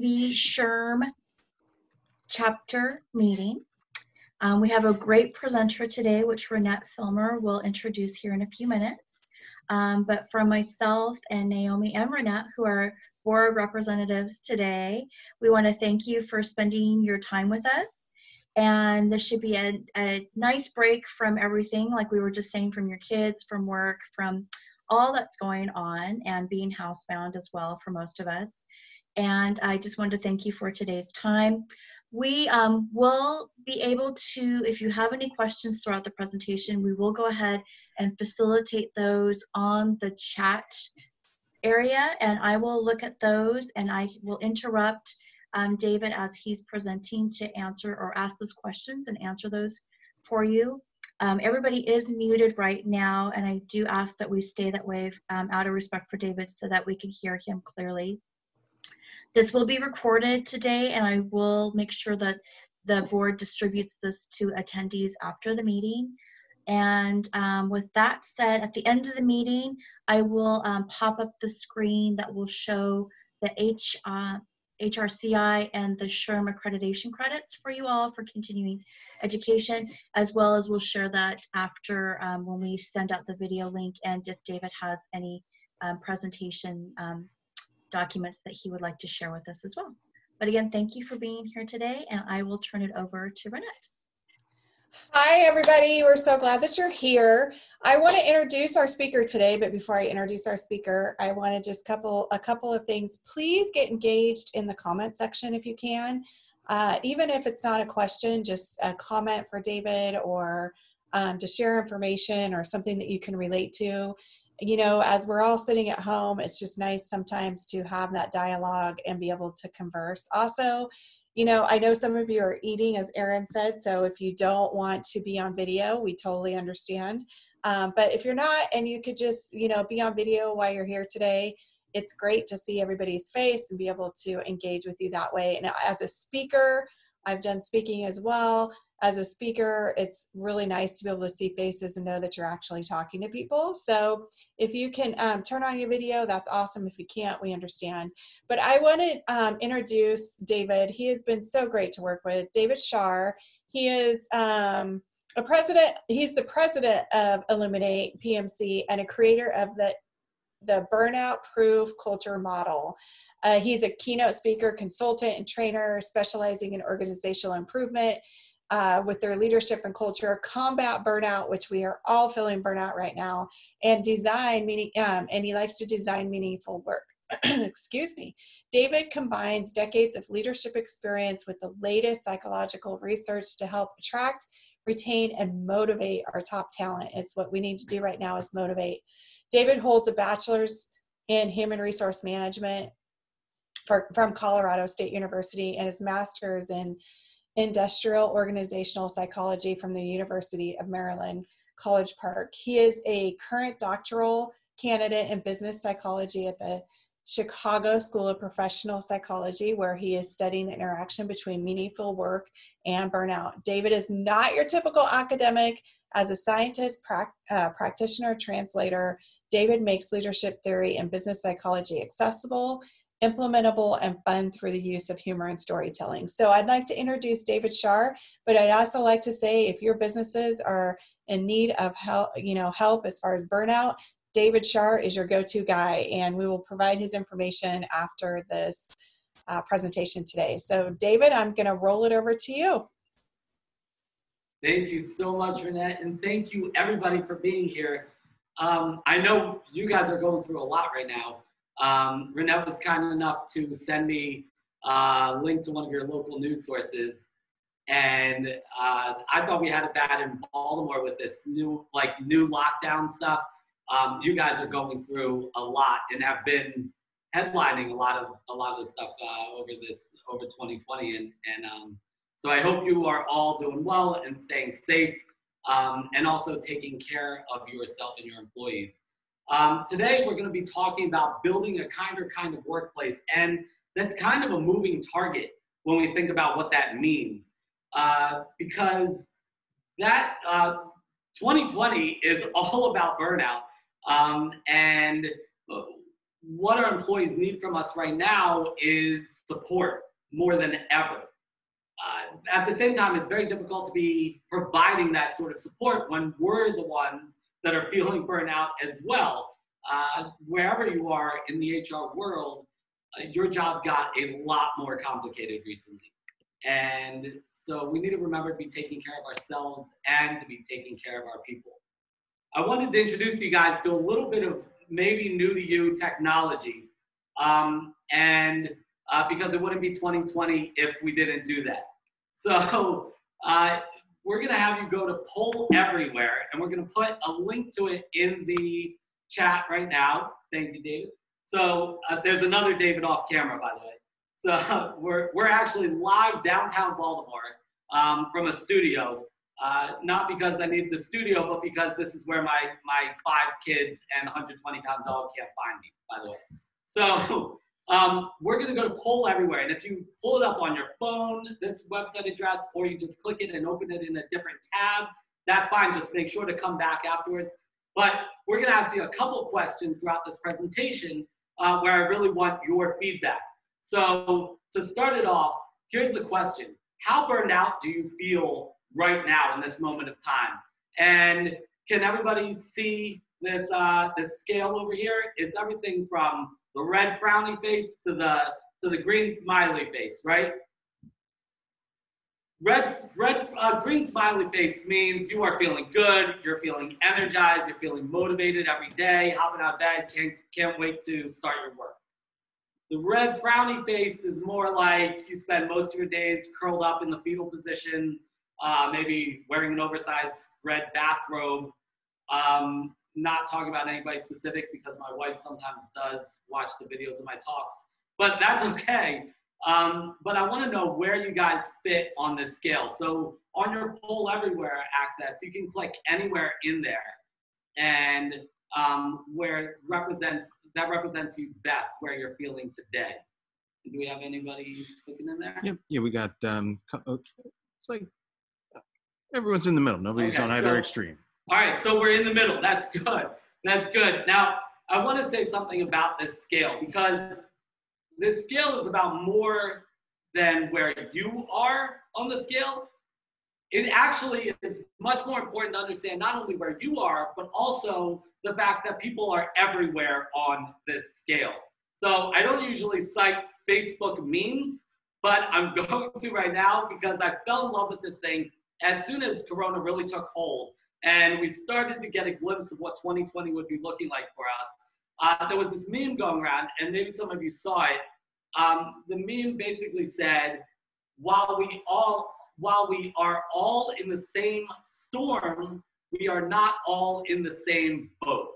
SHRM chapter meeting. Um, we have a great presenter today, which Renette Filmer will introduce here in a few minutes. Um, but from myself and Naomi and Renette, who are board representatives today, we want to thank you for spending your time with us. And this should be a, a nice break from everything, like we were just saying, from your kids, from work, from all that's going on, and being housebound as well for most of us. And I just wanted to thank you for today's time. We um, will be able to, if you have any questions throughout the presentation, we will go ahead and facilitate those on the chat area and I will look at those and I will interrupt um, David as he's presenting to answer or ask those questions and answer those for you. Um, everybody is muted right now and I do ask that we stay that way um, out of respect for David so that we can hear him clearly. This will be recorded today and I will make sure that the board distributes this to attendees after the meeting. And um, with that said, at the end of the meeting, I will um, pop up the screen that will show the H, uh, HRCI and the SHRM accreditation credits for you all for continuing education, as well as we'll share that after um, when we send out the video link and if David has any um, presentation um, documents that he would like to share with us as well. But again, thank you for being here today, and I will turn it over to Renette. Hi, everybody. We're so glad that you're here. I want to introduce our speaker today, but before I introduce our speaker, I want to just couple a couple of things. Please get engaged in the comment section if you can. Uh, even if it's not a question, just a comment for David or um, to share information or something that you can relate to. You know, as we're all sitting at home, it's just nice sometimes to have that dialogue and be able to converse. Also, you know, I know some of you are eating, as Erin said, so if you don't want to be on video, we totally understand. Um, but if you're not and you could just, you know, be on video while you're here today, it's great to see everybody's face and be able to engage with you that way. And as a speaker, I've done speaking as well as a speaker, it's really nice to be able to see faces and know that you're actually talking to people. So if you can um, turn on your video, that's awesome. If you can't, we understand. But I want to um, introduce David. He has been so great to work with. David Shar. He is um, a president. He's the president of Illuminate PMC and a creator of the the burnout proof culture model. Uh, he's a keynote speaker, consultant, and trainer specializing in organizational improvement uh, with their leadership and culture, combat burnout, which we are all feeling burnout right now, and design meaning, um, and he likes to design meaningful work. Excuse me. David combines decades of leadership experience with the latest psychological research to help attract, retain, and motivate our top talent. It's what we need to do right now is motivate. David holds a bachelor's in human resource management for, from Colorado State University and his master's in industrial organizational psychology from the University of Maryland, College Park. He is a current doctoral candidate in business psychology at the Chicago School of Professional Psychology, where he is studying the interaction between meaningful work and burnout. David is not your typical academic. As a scientist, pra- uh, practitioner, translator, David makes leadership theory and business psychology accessible implementable and fun through the use of humor and storytelling. So I'd like to introduce David Shar, but I'd also like to say if your businesses are in need of help, you know, help as far as burnout, David Shar is your go-to guy, and we will provide his information after this uh, presentation today. So David, I'm going to roll it over to you. Thank you so much, Renette, and thank you everybody for being here. Um, I know you guys are going through a lot right now, um, Renette was kind enough to send me a link to one of your local news sources. And uh, I thought we had it bad in Baltimore with this new, like, new lockdown stuff. Um, you guys are going through a lot and have been headlining a lot of a lot of the stuff uh, over this over 2020. And, and um, so I hope you are all doing well and staying safe, um, and also taking care of yourself and your employees. Um, today, we're going to be talking about building a kinder kind of workplace, and that's kind of a moving target when we think about what that means. Uh, because that uh, 2020 is all about burnout, um, and what our employees need from us right now is support more than ever. Uh, at the same time, it's very difficult to be providing that sort of support when we're the ones that are feeling burnout as well. Uh, wherever you are in the HR world, uh, your job got a lot more complicated recently. And so we need to remember to be taking care of ourselves and to be taking care of our people. I wanted to introduce you guys to a little bit of maybe new to you technology. Um, and uh, because it wouldn't be 2020 if we didn't do that. So uh, we're gonna have you go to Poll Everywhere and we're gonna put a link to it in the chat right now. Thank you, David. So uh, there's another David off camera, by the way. So we're, we're actually live downtown Baltimore um, from a studio. Uh, not because I need the studio, but because this is where my, my five kids and 120 pound dog can't find me, by the way. So um, we're going to go to Poll Everywhere. And if you pull it up on your phone, this website address, or you just click it and open it in a different tab, that's fine. Just make sure to come back afterwards. But we're going to ask you a couple questions throughout this presentation uh, where I really want your feedback. So to start it off, here's the question. How burned out do you feel right now in this moment of time? And can everybody see this, uh, this scale over here? It's everything from the red frowny face to the, to the green smiley face, right? Red, red, uh, green smiley face means you are feeling good, you're feeling energized, you're feeling motivated every day, hopping out of bed, can't, can't wait to start your work. The red frowny face is more like you spend most of your days curled up in the fetal position, uh, maybe wearing an oversized red bathrobe. Um, not talking about anybody specific because my wife sometimes does watch the videos of my talks, but that's okay. Um, but I want to know where you guys fit on this scale. So on your poll everywhere access, you can click anywhere in there, and um, where represents that represents you best where you're feeling today. Do we have anybody looking in there? Yep. Yeah, we got. Um, it's like everyone's in the middle. Nobody's Okay, on either so- extreme. All right, so we're in the middle. That's good. That's good. Now, I want to say something about this scale because this scale is about more than where you are on the scale. It actually is much more important to understand not only where you are, but also the fact that people are everywhere on this scale. So I don't usually cite Facebook memes, but I'm going to right now because I fell in love with this thing as soon as Corona really took hold and we started to get a glimpse of what 2020 would be looking like for us. Uh, there was this meme going around, and maybe some of you saw it. Um, the meme basically said, "While we all, while we are all in the same storm, we are not all in the same boat."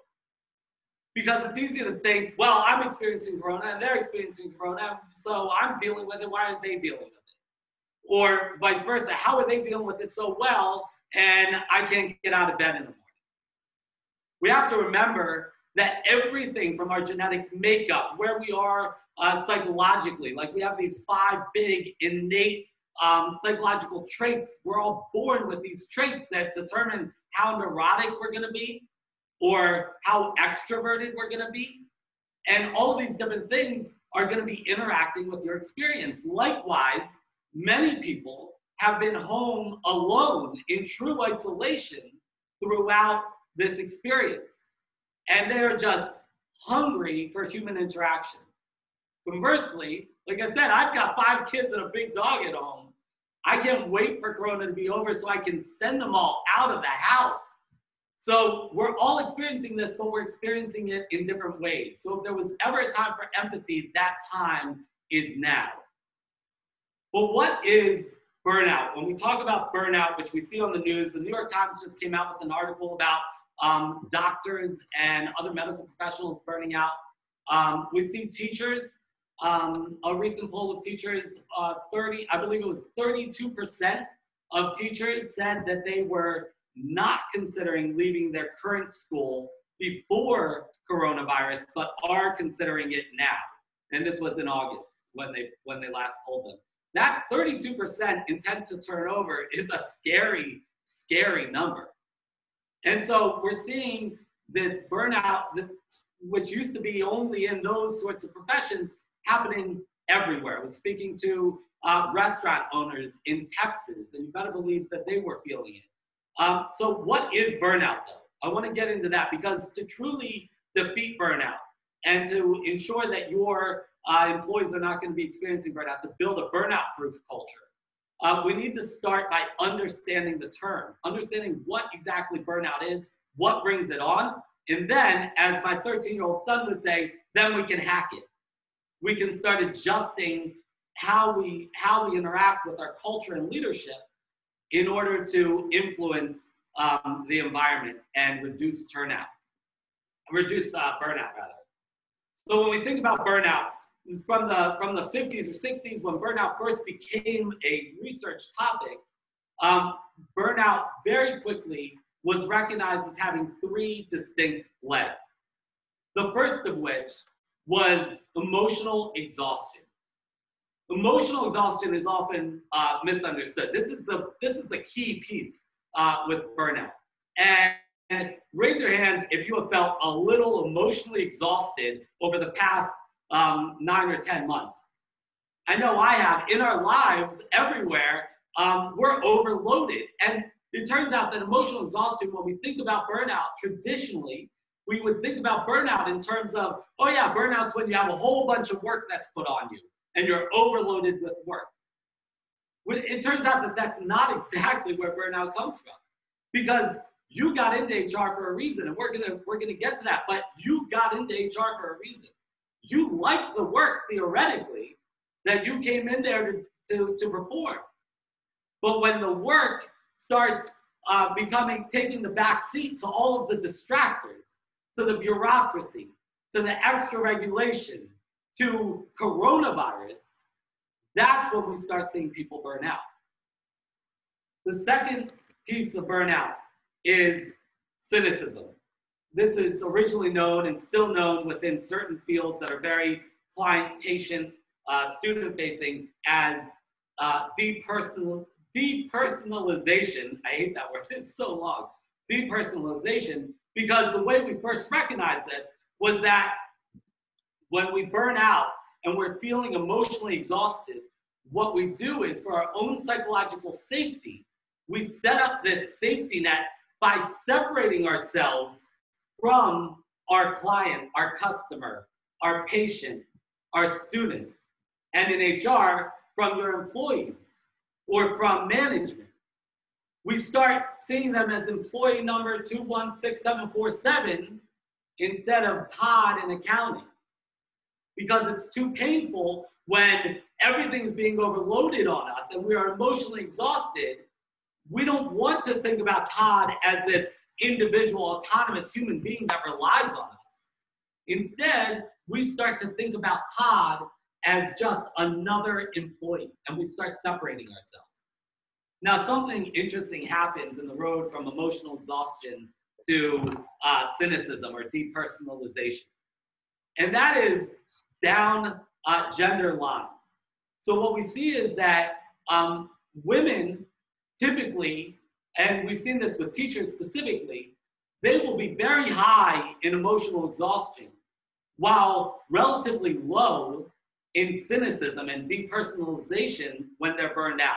Because it's easy to think, well, I'm experiencing corona and they're experiencing corona, so I'm dealing with it. Why aren't they dealing with it? Or vice versa. How are they dealing with it so well and I can't get out of bed in the morning. We have to remember that everything from our genetic makeup, where we are uh, psychologically, like we have these five big innate um, psychological traits, we're all born with these traits that determine how neurotic we're gonna be or how extroverted we're gonna be. And all of these different things are gonna be interacting with your experience. Likewise, many people have been home alone in true isolation throughout this experience. And they're just hungry for human interaction. Conversely, like I said, I've got five kids and a big dog at home. I can't wait for Corona to be over so I can send them all out of the house. So we're all experiencing this, but we're experiencing it in different ways. So if there was ever a time for empathy, that time is now. But what is burnout. When we talk about burnout, which we see on the news, the New York Times just came out with an article about um, doctors and other medical professionals burning out. Um, we see teachers, um, a recent poll of teachers, uh, 30, I believe it was 32% of teachers said that they were not considering leaving their current school before coronavirus, but are considering it now. And this was in August when they when they last polled them. That 32% intent to turn over is a scary, scary number. And so we're seeing this burnout, which used to be only in those sorts of professions, happening everywhere. I was speaking to uh, restaurant owners in Texas, and you better believe that they were feeling it. Um, so, what is burnout, though? I want to get into that because to truly defeat burnout and to ensure that your uh, employees are not going to be experiencing burnout, to build a burnout proof culture, uh, we need to start by understanding the term, understanding what exactly burnout is, what brings it on, and then, as my 13 year old son would say, then we can hack it. We can start adjusting how we, how we interact with our culture and leadership in order to influence um, the environment and reduce turnout, reduce uh, burnout rather. So when we think about burnout, was from the from the 50s or 60s when burnout first became a research topic. Um, burnout very quickly was recognized as having three distinct legs. The first of which was emotional exhaustion. Emotional exhaustion is often uh, misunderstood. This is the this is the key piece uh, with burnout. And, and raise your hands if you have felt a little emotionally exhausted over the past um, nine or 10 months. I know I have. In our lives, everywhere, um, we're overloaded. And it turns out that emotional exhaustion, when we think about burnout traditionally, we would think about burnout in terms of, oh yeah, burnout's when you have a whole bunch of work that's put on you and you're overloaded with work. It turns out that that's not exactly where burnout comes from because you got into HR for a reason, and we're gonna we're gonna get to that. But you got into HR for a reason you like the work theoretically that you came in there to, to, to perform. But when the work starts uh, becoming, taking the back seat to all of the distractors, to the bureaucracy, to the extra regulation, to coronavirus, that's when we start seeing people burn out. The second piece of burnout is cynicism. This is originally known and still known within certain fields that are very client, patient, uh, student facing as uh, depersonal, depersonalization. I hate that word, it's so long. Depersonalization, because the way we first recognized this was that when we burn out and we're feeling emotionally exhausted, what we do is for our own psychological safety, we set up this safety net by separating ourselves from our client, our customer, our patient, our student, and in HR, from your employees or from management. We start seeing them as employee number 216747 instead of Todd in accounting because it's too painful when everything is being overloaded on us and we are emotionally exhausted. We don't want to think about Todd as this individual, autonomous human being that relies on us. Instead, we start to think about Todd as just another employee, and we start separating ourselves. Now, something interesting happens in the road from emotional exhaustion to uh, cynicism or depersonalization, and that is down uh, gender lines. So, what we see is that um, women typically and we've seen this with teachers specifically, they will be very high in emotional exhaustion while relatively low in cynicism and depersonalization when they're burned out.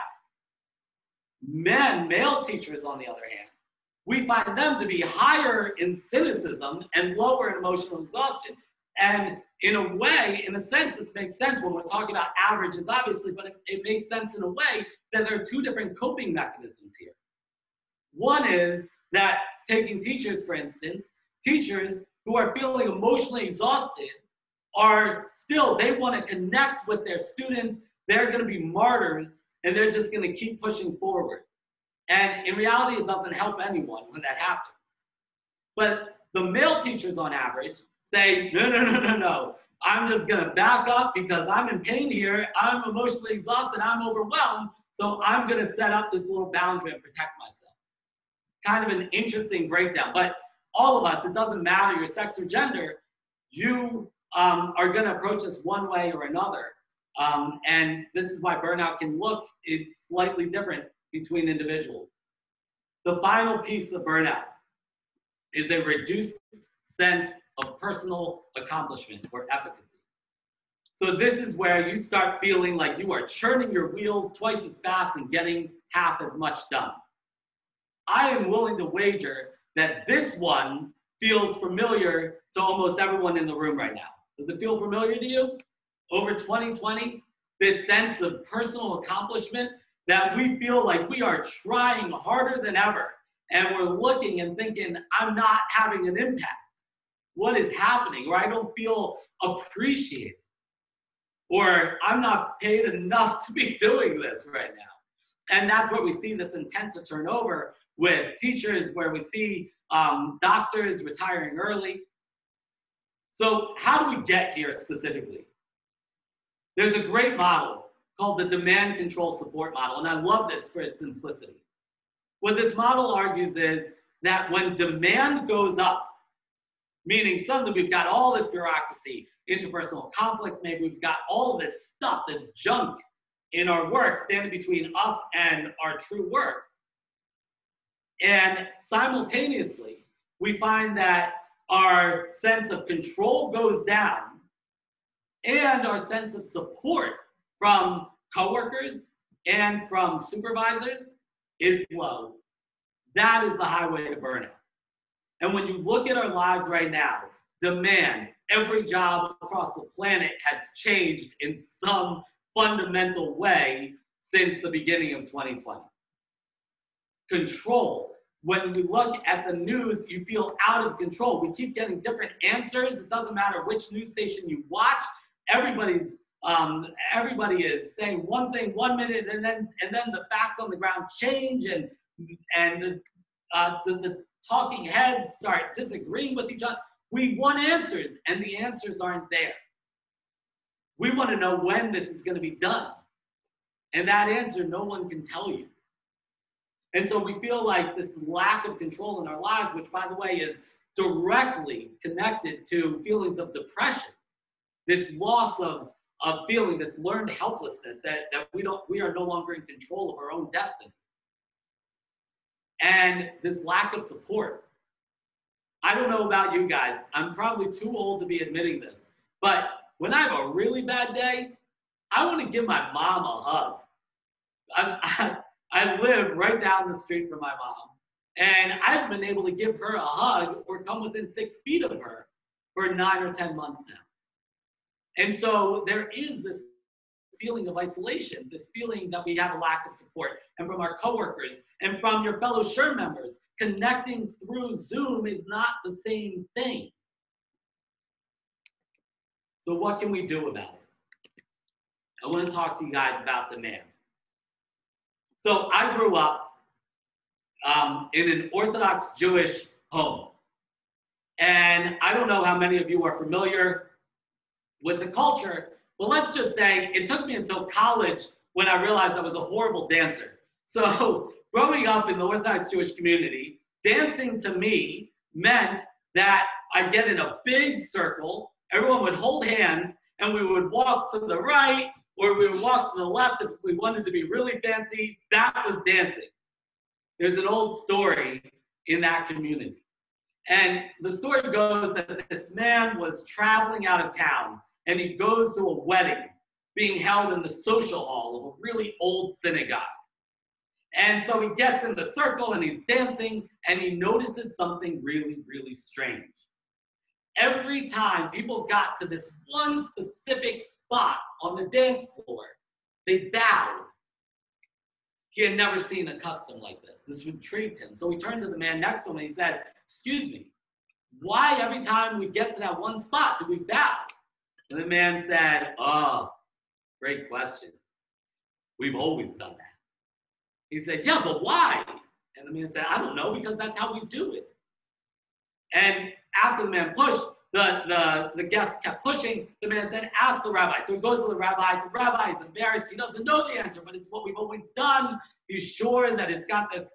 Men, male teachers, on the other hand, we find them to be higher in cynicism and lower in emotional exhaustion. And in a way, in a sense, this makes sense when we're talking about averages, obviously, but it, it makes sense in a way that there are two different coping mechanisms here. One is that taking teachers, for instance, teachers who are feeling emotionally exhausted are still, they want to connect with their students. They're going to be martyrs and they're just going to keep pushing forward. And in reality, it doesn't help anyone when that happens. But the male teachers, on average, say, no, no, no, no, no. I'm just going to back up because I'm in pain here. I'm emotionally exhausted. I'm overwhelmed. So I'm going to set up this little boundary and protect myself kind of an interesting breakdown. But all of us, it doesn't matter your sex or gender, you um, are going to approach this one way or another. Um, and this is why burnout can look it's slightly different between individuals. The final piece of burnout is a reduced sense of personal accomplishment or efficacy. So this is where you start feeling like you are churning your wheels twice as fast and getting half as much done. I am willing to wager that this one feels familiar to almost everyone in the room right now. Does it feel familiar to you? Over 2020, this sense of personal accomplishment that we feel like we are trying harder than ever and we're looking and thinking, I'm not having an impact. What is happening? Or I don't feel appreciated. Or I'm not paid enough to be doing this right now. And that's where we see this intent to turn over with teachers, where we see um, doctors retiring early. So, how do we get here specifically? There's a great model called the demand control support model, and I love this for its simplicity. What this model argues is that when demand goes up, meaning suddenly we've got all this bureaucracy, interpersonal conflict, maybe we've got all this stuff, this junk in our work standing between us and our true work. And simultaneously, we find that our sense of control goes down and our sense of support from coworkers and from supervisors is low. That is the highway to burnout. And when you look at our lives right now, demand, every job across the planet has changed in some fundamental way since the beginning of 2020. Control. When we look at the news, you feel out of control. We keep getting different answers. It doesn't matter which news station you watch. Everybody's um, everybody is saying one thing one minute, and then and then the facts on the ground change, and and uh, the, the talking heads start disagreeing with each other. We want answers, and the answers aren't there. We want to know when this is going to be done, and that answer no one can tell you. And so we feel like this lack of control in our lives, which by the way is directly connected to feelings of depression, this loss of of feeling this learned helplessness that, that we don't we are no longer in control of our own destiny. And this lack of support. I don't know about you guys. I'm probably too old to be admitting this but when i have a really bad day i want to give my mom a hug. I, I, I live right down the street from my mom and i've been able to give her a hug or come within six feet of her for nine or ten months now and so there is this feeling of isolation, this feeling that we have a lack of support, and from our coworkers and from your fellow SHRM members. Connecting through Zoom is not the same thing. So, what can we do about it? I want to talk to you guys about the demand. So, I grew up um, in an Orthodox Jewish home. And I don't know how many of you are familiar with the culture. But let's just say it took me until college when I realized I was a horrible dancer. So growing up in the Orthodox Jewish community, dancing to me meant that I'd get in a big circle, everyone would hold hands, and we would walk to the right or we would walk to the left if we wanted to be really fancy. That was dancing. There's an old story in that community. And the story goes that this man was traveling out of town and he goes to a wedding being held in the social hall of a really old synagogue. And so he gets in the circle and he's dancing and he notices something really, really strange. Every time people got to this one specific spot on the dance floor, they bowed. He had never seen a custom like this. This intrigued him. So he turned to the man next to him and he said, Excuse me, why every time we get to that one spot do we bow? And the man said, Oh, great question. We've always done that. He said, Yeah, but why? And the man said, I don't know, because that's how we do it. And after the man pushed, the, the, the guest kept pushing. The man said, Ask the rabbi. So he goes to the rabbi. The rabbi is embarrassed. He doesn't know the answer, but it's what we've always done. He's sure that it's got this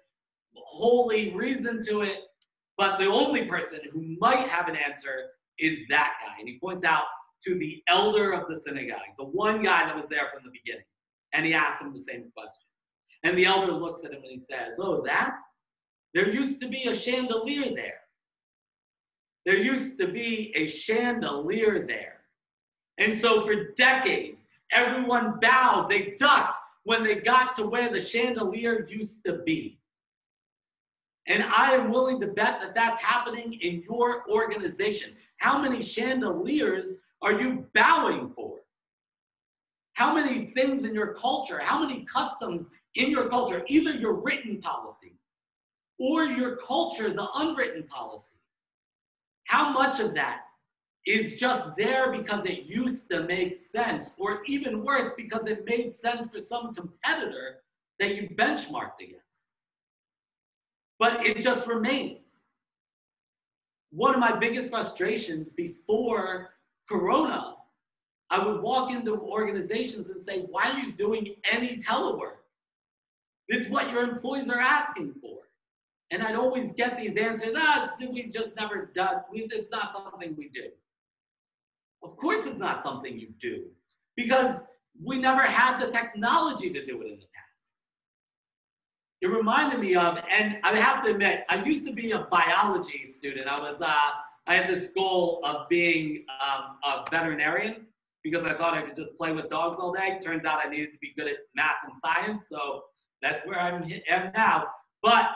holy reason to it. But the only person who might have an answer is that guy. And he points out to the elder of the synagogue, the one guy that was there from the beginning. And he asks him the same question. And the elder looks at him and he says, Oh, that? There used to be a chandelier there. There used to be a chandelier there. And so for decades, everyone bowed, they ducked when they got to where the chandelier used to be. And I am willing to bet that that's happening in your organization. How many chandeliers are you bowing for? How many things in your culture, how many customs in your culture, either your written policy or your culture, the unwritten policy, how much of that is just there because it used to make sense, or even worse, because it made sense for some competitor that you benchmarked against? But it just remains. One of my biggest frustrations before Corona, I would walk into organizations and say, Why are you doing any telework? It's what your employees are asking for. And I'd always get these answers, ah, we just never done, we, it's not something we do. Of course it's not something you do because we never had the technology to do it in the past. It reminded me of, and I have to admit, I used to be a biology student. I was, uh, I had this goal of being um, a veterinarian because I thought I could just play with dogs all day. Turns out I needed to be good at math and science, so that's where I'm am now. But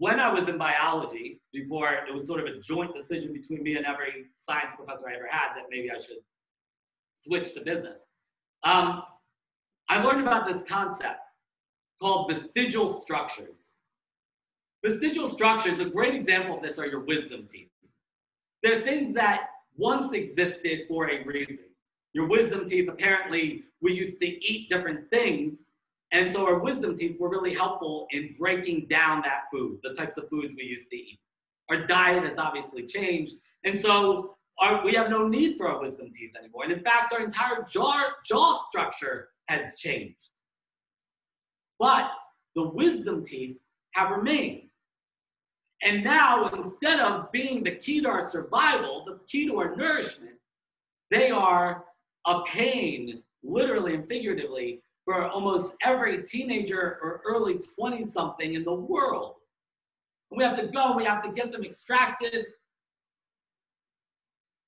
when I was in biology, before it was sort of a joint decision between me and every science professor I ever had that maybe I should switch to business. Um, I learned about this concept called vestigial structures. Vestigial structures, a great example of this are your wisdom teeth. They're things that once existed for a reason. Your wisdom teeth, apparently, we used to eat different things and so our wisdom teeth were really helpful in breaking down that food, the types of foods we used to eat. Our diet has obviously changed. And so our, we have no need for our wisdom teeth anymore. And in fact, our entire jaw, jaw structure has changed. But the wisdom teeth have remained. And now, instead of being the key to our survival, the key to our nourishment, they are a pain, literally and figuratively, for almost every teenager or early 20 something in the world. And we have to go, we have to get them extracted.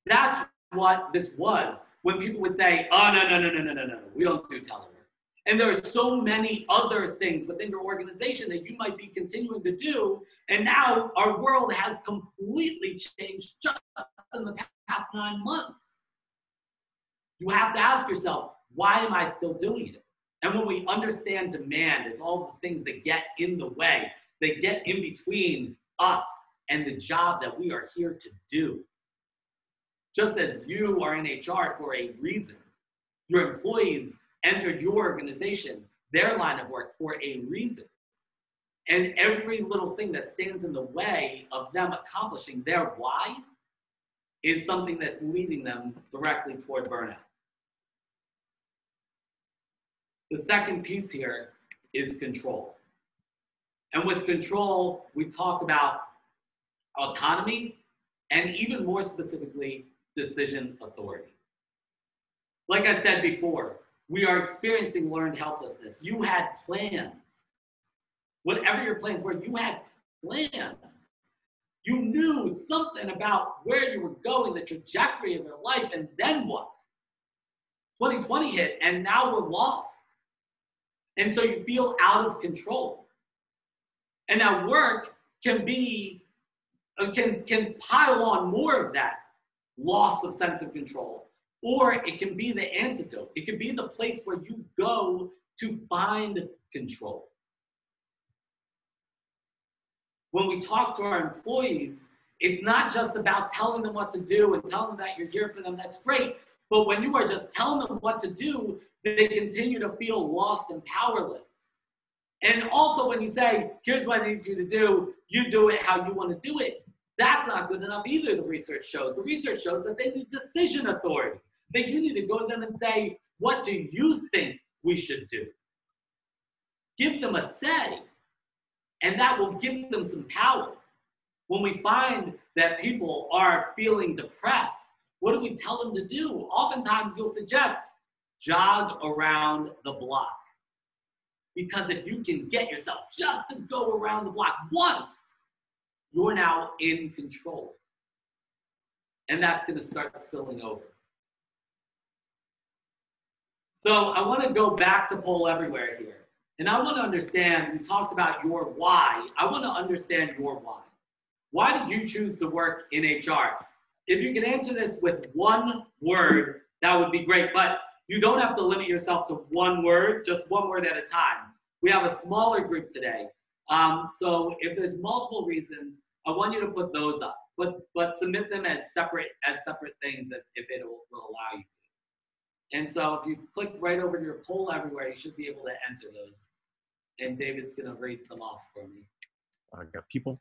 That's what this was when people would say, oh, no, no, no, no, no, no, no, we don't do telework. And there are so many other things within your organization that you might be continuing to do. And now our world has completely changed just in the past nine months. You have to ask yourself, why am I still doing it? And when we understand demand as all the things that get in the way, they get in between us and the job that we are here to do. Just as you are in HR for a reason, your employees entered your organization, their line of work, for a reason. And every little thing that stands in the way of them accomplishing their why is something that's leading them directly toward burnout. The second piece here is control. And with control, we talk about autonomy and even more specifically, decision authority. Like I said before, we are experiencing learned helplessness. You had plans. Whatever your plans were, you had plans. You knew something about where you were going, the trajectory of your life, and then what? 2020 hit, and now we're lost. And so you feel out of control. And that work can be, uh, can, can pile on more of that loss of sense of control. Or it can be the antidote. It can be the place where you go to find control. When we talk to our employees, it's not just about telling them what to do and telling them that you're here for them. That's great. But when you are just telling them what to do, they continue to feel lost and powerless. And also, when you say, here's what I need you to do, you do it how you want to do it. That's not good enough either, the research shows. The research shows that they need decision authority. That you need to go to them and say, what do you think we should do? Give them a say, and that will give them some power. When we find that people are feeling depressed, what do we tell them to do? Oftentimes, you'll suggest, jog around the block. Because if you can get yourself just to go around the block once, you're now in control. And that's going to start spilling over. So I want to go back to poll everywhere here. And I want to understand, we talked about your why. I want to understand your why. Why did you choose to work in HR? If you can answer this with one word, that would be great. But you don't have to limit yourself to one word, just one word at a time. We have a smaller group today. Um, so if there's multiple reasons, I want you to put those up, but but submit them as separate as separate things if, if it will, will allow you to. And so if you click right over to your poll everywhere, you should be able to enter those. And David's gonna read some off for me. I got people.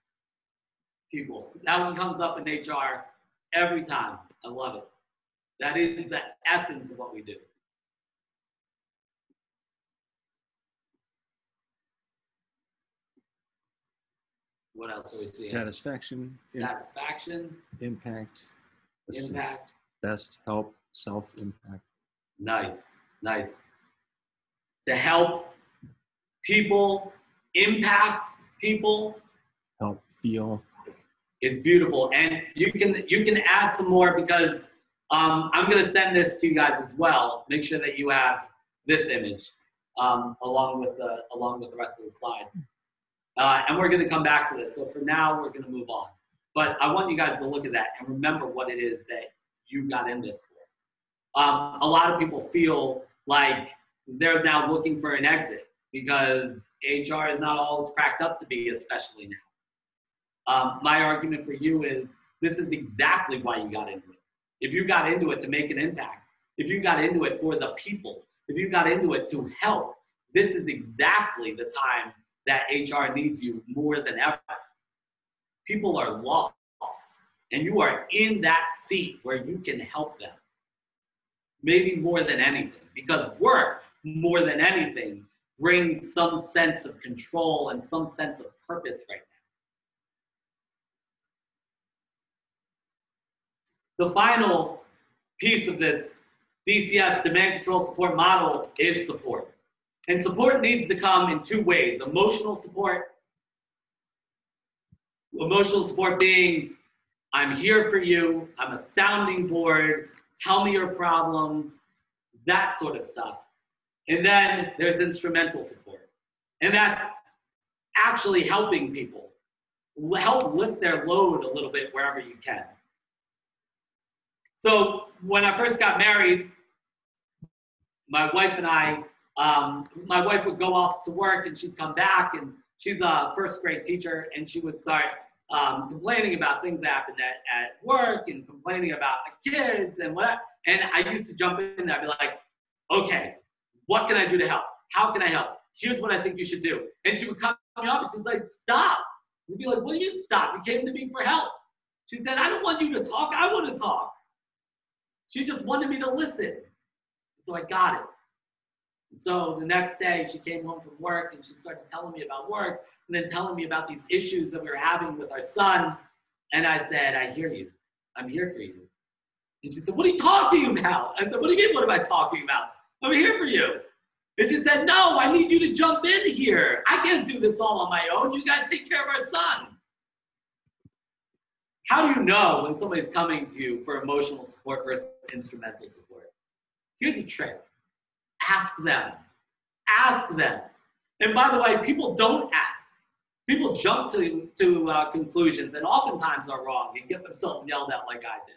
People. That one comes up in HR every time. I love it. That is the essence of what we do. What else are we seeing? Satisfaction, Satisfaction, impact, assist, impact. best, help, self impact. Nice, nice. To help people, impact people, help feel. It's beautiful, and you can you can add some more because um, I'm gonna send this to you guys as well. Make sure that you have this image um, along with the along with the rest of the slides, uh, and we're gonna come back to this. So for now, we're gonna move on. But I want you guys to look at that and remember what it is that you got in this for. Um, a lot of people feel like they're now looking for an exit because HR is not all it's cracked up to be, especially now. Um, my argument for you is this is exactly why you got into it. If you got into it to make an impact, if you got into it for the people, if you got into it to help, this is exactly the time that HR needs you more than ever. People are lost, and you are in that seat where you can help them. Maybe more than anything, because work, more than anything, brings some sense of control and some sense of purpose right now. The final piece of this DCS demand control support model is support. And support needs to come in two ways emotional support. Emotional support being, I'm here for you, I'm a sounding board, tell me your problems, that sort of stuff. And then there's instrumental support. And that's actually helping people help lift their load a little bit wherever you can. So when I first got married, my wife and I, um, my wife would go off to work and she'd come back and she's a first grade teacher and she would start um, complaining about things that happened at, at work and complaining about the kids and what. And I used to jump in there, I'd be like, okay, what can I do to help? How can I help? Here's what I think you should do. And she would cut me off and she's like, stop. We'd be like, what do you stop? You came to me for help. She said, I don't want you to talk, I want to talk. She just wanted me to listen. So I got it. So the next day, she came home from work and she started telling me about work and then telling me about these issues that we were having with our son. And I said, I hear you. I'm here for you. And she said, What are you talking about? I said, What do you mean, what am I talking about? I'm here for you. And she said, No, I need you to jump in here. I can't do this all on my own. You got to take care of our son. How do you know when somebody's coming to you for emotional support versus instrumental support? Here's a trick ask them. Ask them. And by the way, people don't ask. People jump to, to uh, conclusions and oftentimes are wrong and get themselves yelled at like I did.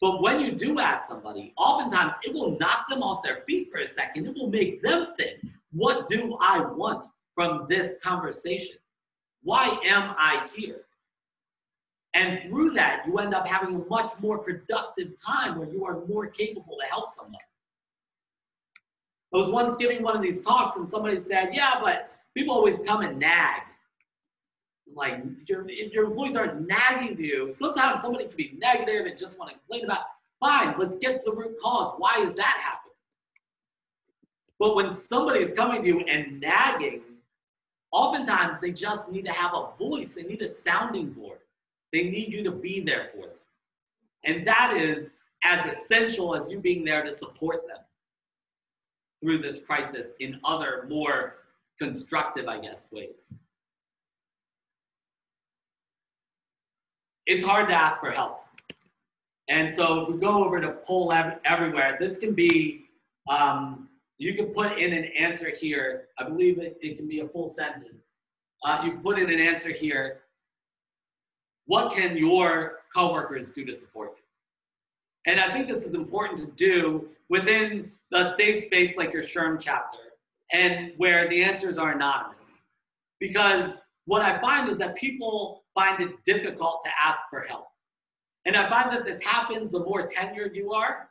But when you do ask somebody, oftentimes it will knock them off their feet for a second. It will make them think, what do I want from this conversation? Why am I here? And through that, you end up having a much more productive time where you are more capable to help somebody. I was once giving one of these talks and somebody said, Yeah, but people always come and nag. Like, your, if your employees aren't nagging to you, sometimes somebody can be negative and just want to complain about, fine, let's get to the root cause. Why is that happening? But when somebody is coming to you and nagging, oftentimes they just need to have a voice, they need a sounding board. They need you to be there for them. And that is as essential as you being there to support them through this crisis in other more constructive, I guess, ways. It's hard to ask for help. And so if we go over to poll everywhere, this can be Um, you can put in an answer here. I believe it, it can be a full sentence. Uh, you put in an answer here. What can your coworkers do to support you? And I think this is important to do within the safe space like your SHRM chapter and where the answers are anonymous. Because what I find is that people find it difficult to ask for help. And I find that this happens the more tenured you are.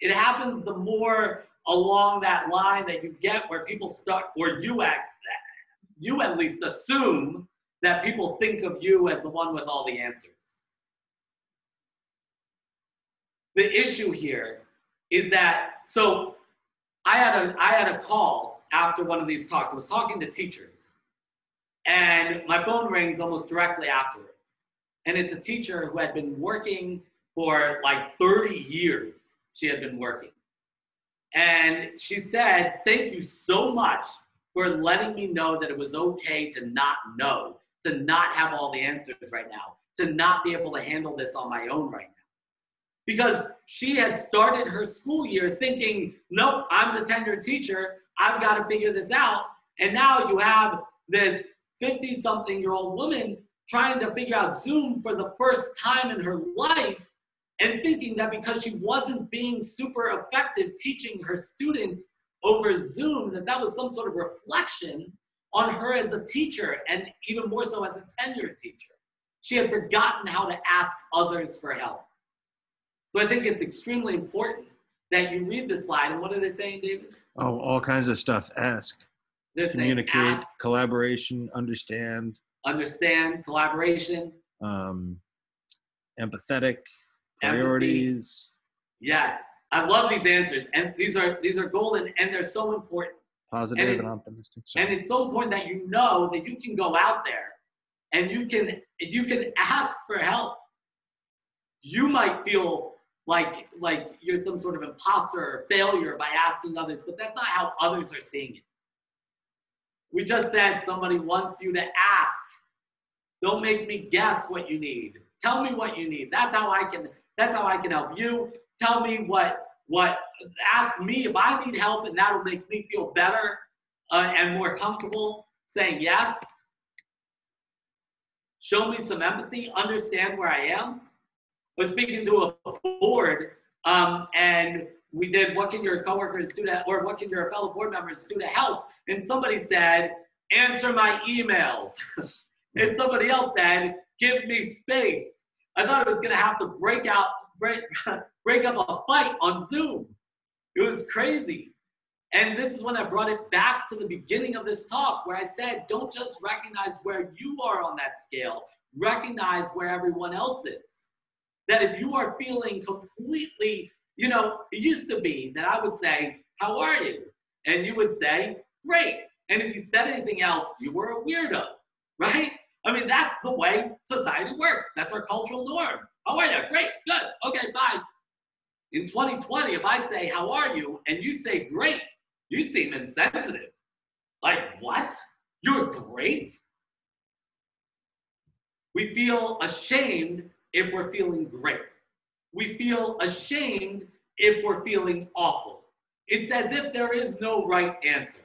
It happens the more along that line that you get where people start, or you act, you at least assume that people think of you as the one with all the answers. The issue here is that, so I had a, I had a call after one of these talks. I was talking to teachers and my phone rings almost directly afterwards. And it's a teacher who had been working for like 30 years. She had been working. And she said, Thank you so much for letting me know that it was okay to not know, to not have all the answers right now, to not be able to handle this on my own right now. Because she had started her school year thinking, Nope, I'm the tenured teacher. I've got to figure this out. And now you have this 50 something year old woman trying to figure out Zoom for the first time in her life and thinking that because she wasn't being super effective teaching her students over Zoom, that that was some sort of reflection on her as a teacher and even more so as a tenured teacher. She had forgotten how to ask others for help. So I think it's extremely important that you read the slide. And what are they saying, David? Oh, all kinds of stuff. Ask, They're communicate, ask, collaboration, understand, understand, collaboration. um, empathetic, Empathy. priorities, Yes, I love these answers, and these are these are golden, and they're so important. positive, and, it's- optimistic. So, And it's so important that you know that you can go out there and you can if you can ask for help. You might feel like like you're some sort of imposter or failure by asking others, but that's not how others are seeing it. We just said somebody wants you to ask. Don't make me guess what you need. Tell me what you need. That's how I can that's how I can help you. Tell me what what ask me if I need help and that'll make me feel better uh, and more comfortable saying yes. Show me some empathy, understand where I am. Was speaking to a board, um, and we did what can your coworkers do to, or what can your fellow board members do to help? And somebody said, answer my emails. and somebody else said, give me space. I thought I was gonna have to break out, break, break up a fight on Zoom. It was crazy. And this is when I brought it back to the beginning of this talk where I said, don't just recognize where you are on that scale, recognize where everyone else is. That if you are feeling completely, you know, it used to be that I would say, How are you? And you would say, Great. And if you said anything else, you were a weirdo, right? I mean, that's the way society works. That's our cultural norm. How are you? Great, good, okay, bye. In 2020, if I say, How are you? and you say, Great, you seem insensitive. Like, what? You're great? We feel ashamed if we're feeling great. We feel ashamed if we're feeling awful. It's as if there is no right answer.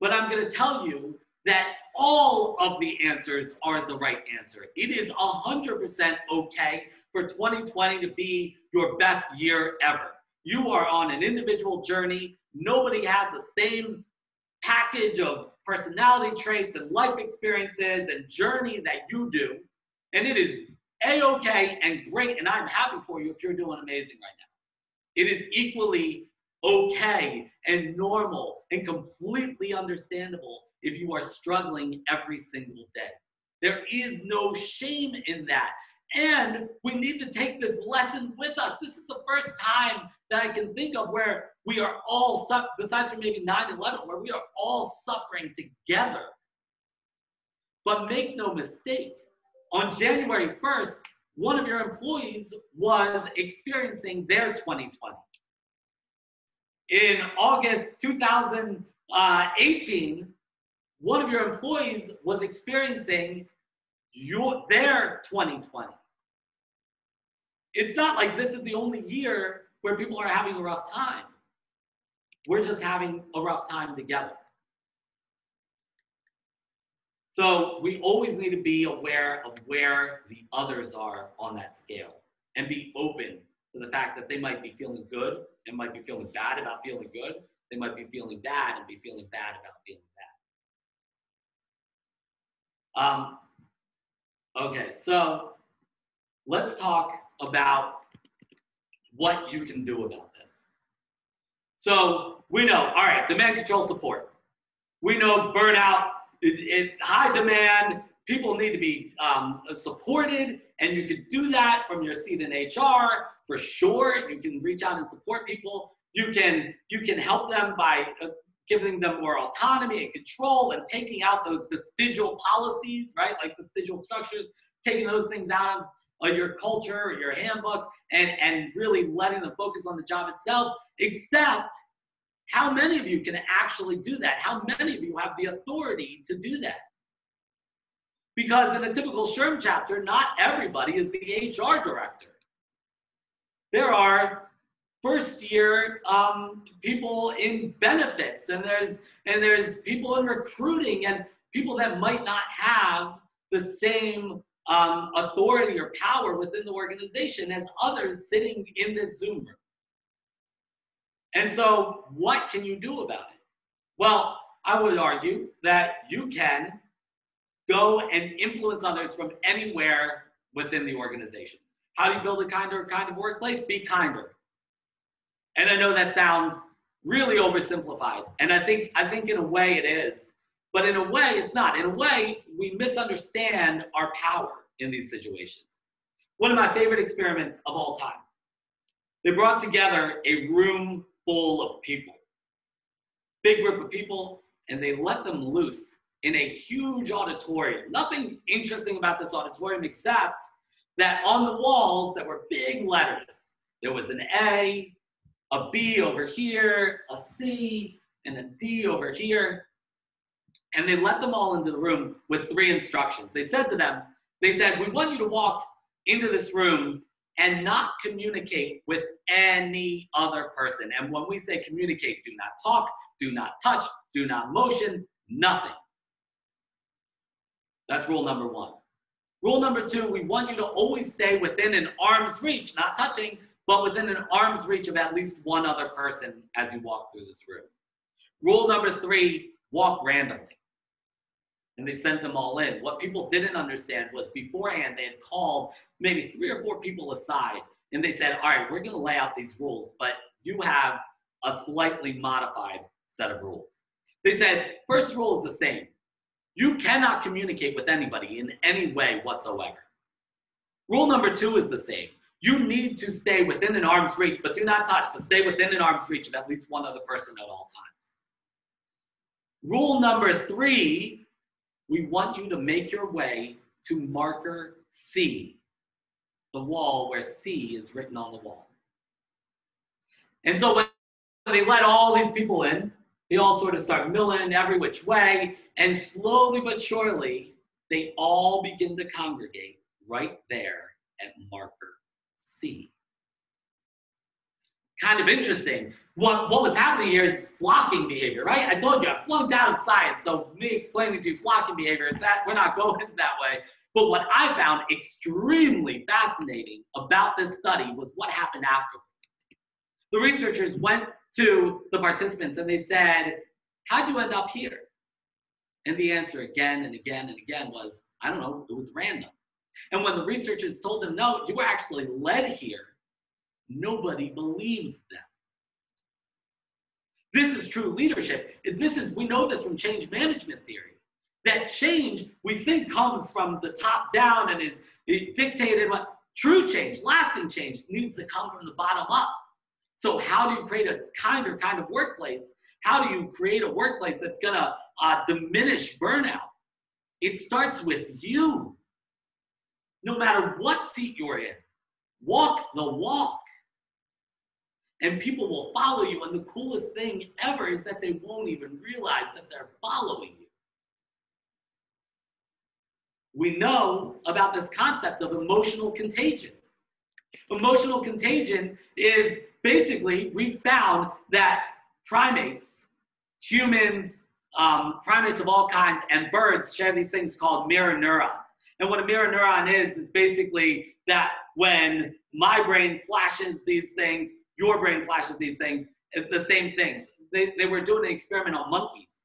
But I'm going to tell you that all of the answers are the right answer. It is 100% okay for 2020 to be your best year ever. You are on an individual journey. Nobody has the same package of personality traits and life experiences and journey that you do. And it is a-okay and great, and I'm happy for you if you're doing amazing right now. It is equally okay and normal and completely understandable if you are struggling every single day. There is no shame in that. And we need to take this lesson with us. This is the first time that I can think of where we are all, su- besides from maybe 9 11, where we are all suffering together. But make no mistake, on January 1st, one of your employees was experiencing their 2020. In August 2018, one of your employees was experiencing your, their 2020. It's not like this is the only year where people are having a rough time. we're just having a rough time together. So we always need to be aware of where the others are on that scale and be open to the fact that they might be feeling good and might be feeling bad about feeling good. They might be feeling bad and be feeling bad about feeling bad. Um, okay, so let's talk about what you can do about this. So we know, all right, demand control support. We know burnout, it, it, high demand, people need to be um, supported, and you can do that from your seat in HR for sure. You can reach out and support people. You can you can help them by uh, giving them more autonomy and control and taking out those vestigial policies, right? Like vestigial structures, taking those things out of your culture or your handbook and, and really letting them focus on the job itself, except how many of you can actually do that? How many of you have the authority to do that? Because in a typical SHRM chapter, not everybody is the HR director. There are first year um, people in benefits and there's and there's people in recruiting and people that might not have the same um, authority or power within the organization as others sitting in this zoom room and so what can you do about it well i would argue that you can go and influence others from anywhere within the organization how do you build a kinder kind of workplace be kinder and I know that sounds really oversimplified. And I think I think in a way it is. But in a way it's not. In a way, we misunderstand our power in these situations. One of my favorite experiments of all time. They brought together a room full of people. Big group of people, and they let them loose in a huge auditorium. Nothing interesting about this auditorium except that on the walls there were big letters. There was an A, a B over here, a C, and a D over here. And they let them all into the room with three instructions. They said to them, they said, we want you to walk into this room and not communicate with any other person. And when we say communicate, do not talk, do not touch, do not motion, nothing. That's rule number one. Rule number two, we want you to always stay within an arm's reach, not touching, but within an arm's reach of at least one other person as you walk through this room. Rule number three walk randomly. And they sent them all in. What people didn't understand was beforehand they had called maybe three or four people aside and they said, All right, we're going to lay out these rules, but you have a slightly modified set of rules. They said, First rule is the same you cannot communicate with anybody in any way whatsoever. Rule number two is the same you need to stay within an arm's reach, but do not touch, but stay within an arm's reach of at least one other person at all times. Rule number three, we want you to make your way to marker C, the wall where C is written on the wall. And so when they let all these people in, they all sort of start milling every which way, and slowly but surely, they all begin to congregate right there at marker C. Kind of interesting. What, what was happening here is flocking behavior, right? I told you I flunked out of science, so me explaining to you flocking behavior, that we're not going that way. But what I found extremely fascinating about this study was what happened afterwards. The researchers went to the participants and they said, How'd you end up here? And the answer again and again and again was, I don't know, it was random. And when the researchers told them, no, you were actually led here, nobody believed them. This is true leadership. This is, we know this from change management theory. That change we think comes from the top down and is dictated what true change, lasting change needs to come from the bottom up. So how do you create a kinder kind of workplace? How do you create a workplace that's gonna uh, diminish burnout? It starts with you no matter what seat you're in. Walk the walk. And people will follow you. And the coolest thing ever is that they won't even realize that they're following you. We know about this concept of emotional contagion. Emotional contagion is basically, we found that primates, humans, um, primates of all kinds, and birds share these things called mirror neurons. And what a mirror neuron is, is basically that when my brain flashes these things, your brain flashes these things, the same things. They, they were doing an experiment on monkeys.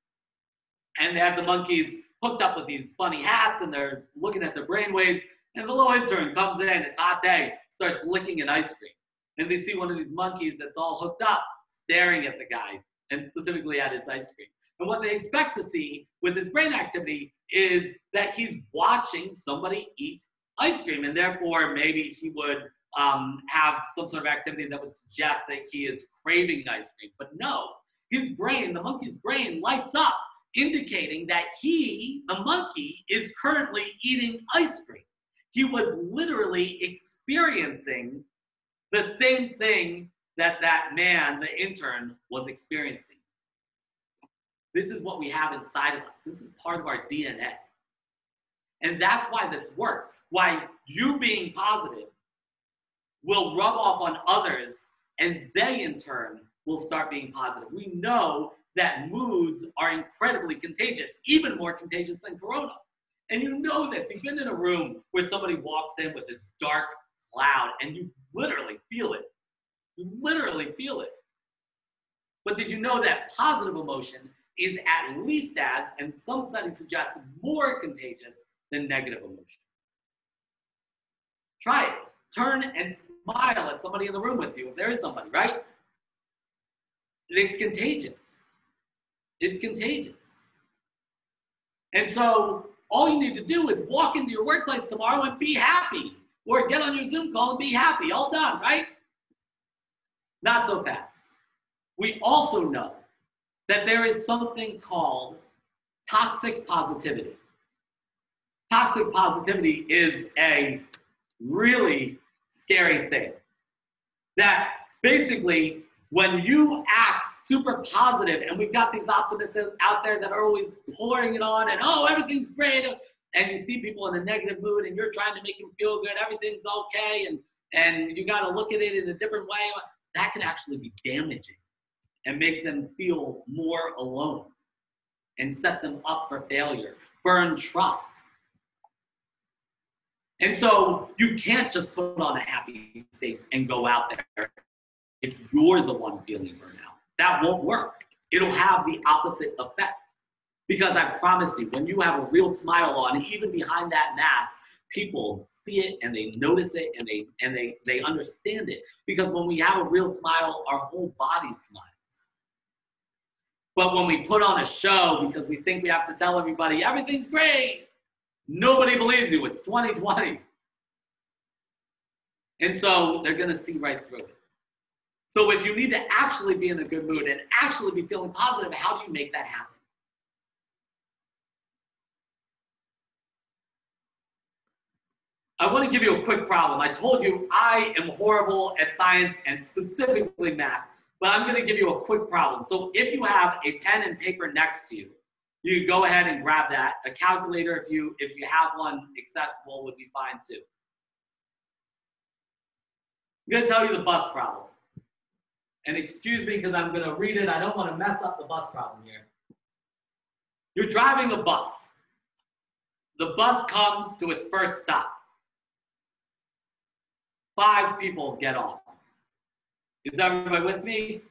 And they had the monkeys hooked up with these funny hats and they're looking at their brain waves. And the little intern comes in, it's hot day, starts licking an ice cream. And they see one of these monkeys that's all hooked up staring at the guy and specifically at his ice cream. And what they expect to see with his brain activity is that he's watching somebody eat ice cream, and therefore maybe he would um, have some sort of activity that would suggest that he is craving ice cream. But no, his brain, the monkey's brain, lights up, indicating that he, the monkey, is currently eating ice cream. He was literally experiencing the same thing that that man, the intern, was experiencing. This is what we have inside of us. This is part of our DNA. And that's why this works. Why you being positive will rub off on others and they in turn will start being positive. We know that moods are incredibly contagious, even more contagious than corona. And you know this. You've been in a room where somebody walks in with this dark cloud and you literally feel it. You literally feel it. But did you know that positive emotion is at least as, and some studies suggest more contagious than negative emotion. Try it. Turn and smile at somebody in the room with you, if there is somebody, right? It's contagious. It's contagious. And so all you need to do is walk into your workplace tomorrow and be happy. Or get on your Zoom call and be happy. All done, right? Not so fast. We also know that there is something called toxic positivity. Toxic positivity is a really scary thing. That basically, when you act super positive, and we've got these optimists out there that are always pouring it on, and oh, everything's great, and you see people in a negative mood, and you're trying to make them feel good, everything's okay, and and you got to look at it in a different way. That can actually be damaging and make them feel more alone and set them up for failure, burn trust. And so you can't just put on a happy face and go out there if you're the one feeling burnout. That won't work. It'll have the opposite effect. Because I promise you, when you have a real smile on, even behind that mask, people see it and they notice it and they and they they understand it. Because when we have a real smile, our whole body smiles. But when we put on a show because we think we have to tell everybody everything's great, nobody believes you. It's 2020. And so they're going to see right through it. So if you need to actually be in a good mood and actually be feeling positive, how do you make that happen? I want to give you a quick problem. I told you I am horrible at science and specifically math but I'm going to give you a quick problem. So if you have a pen and paper next to you, you go ahead and grab that. A calculator, if you if you have one accessible, would be fine too. I'm going to tell you the bus problem. And excuse me because I'm going to read it. I don't want to mess up the bus problem here. You're driving a bus. The bus comes to its first stop. Five people get off. Is everybody with me?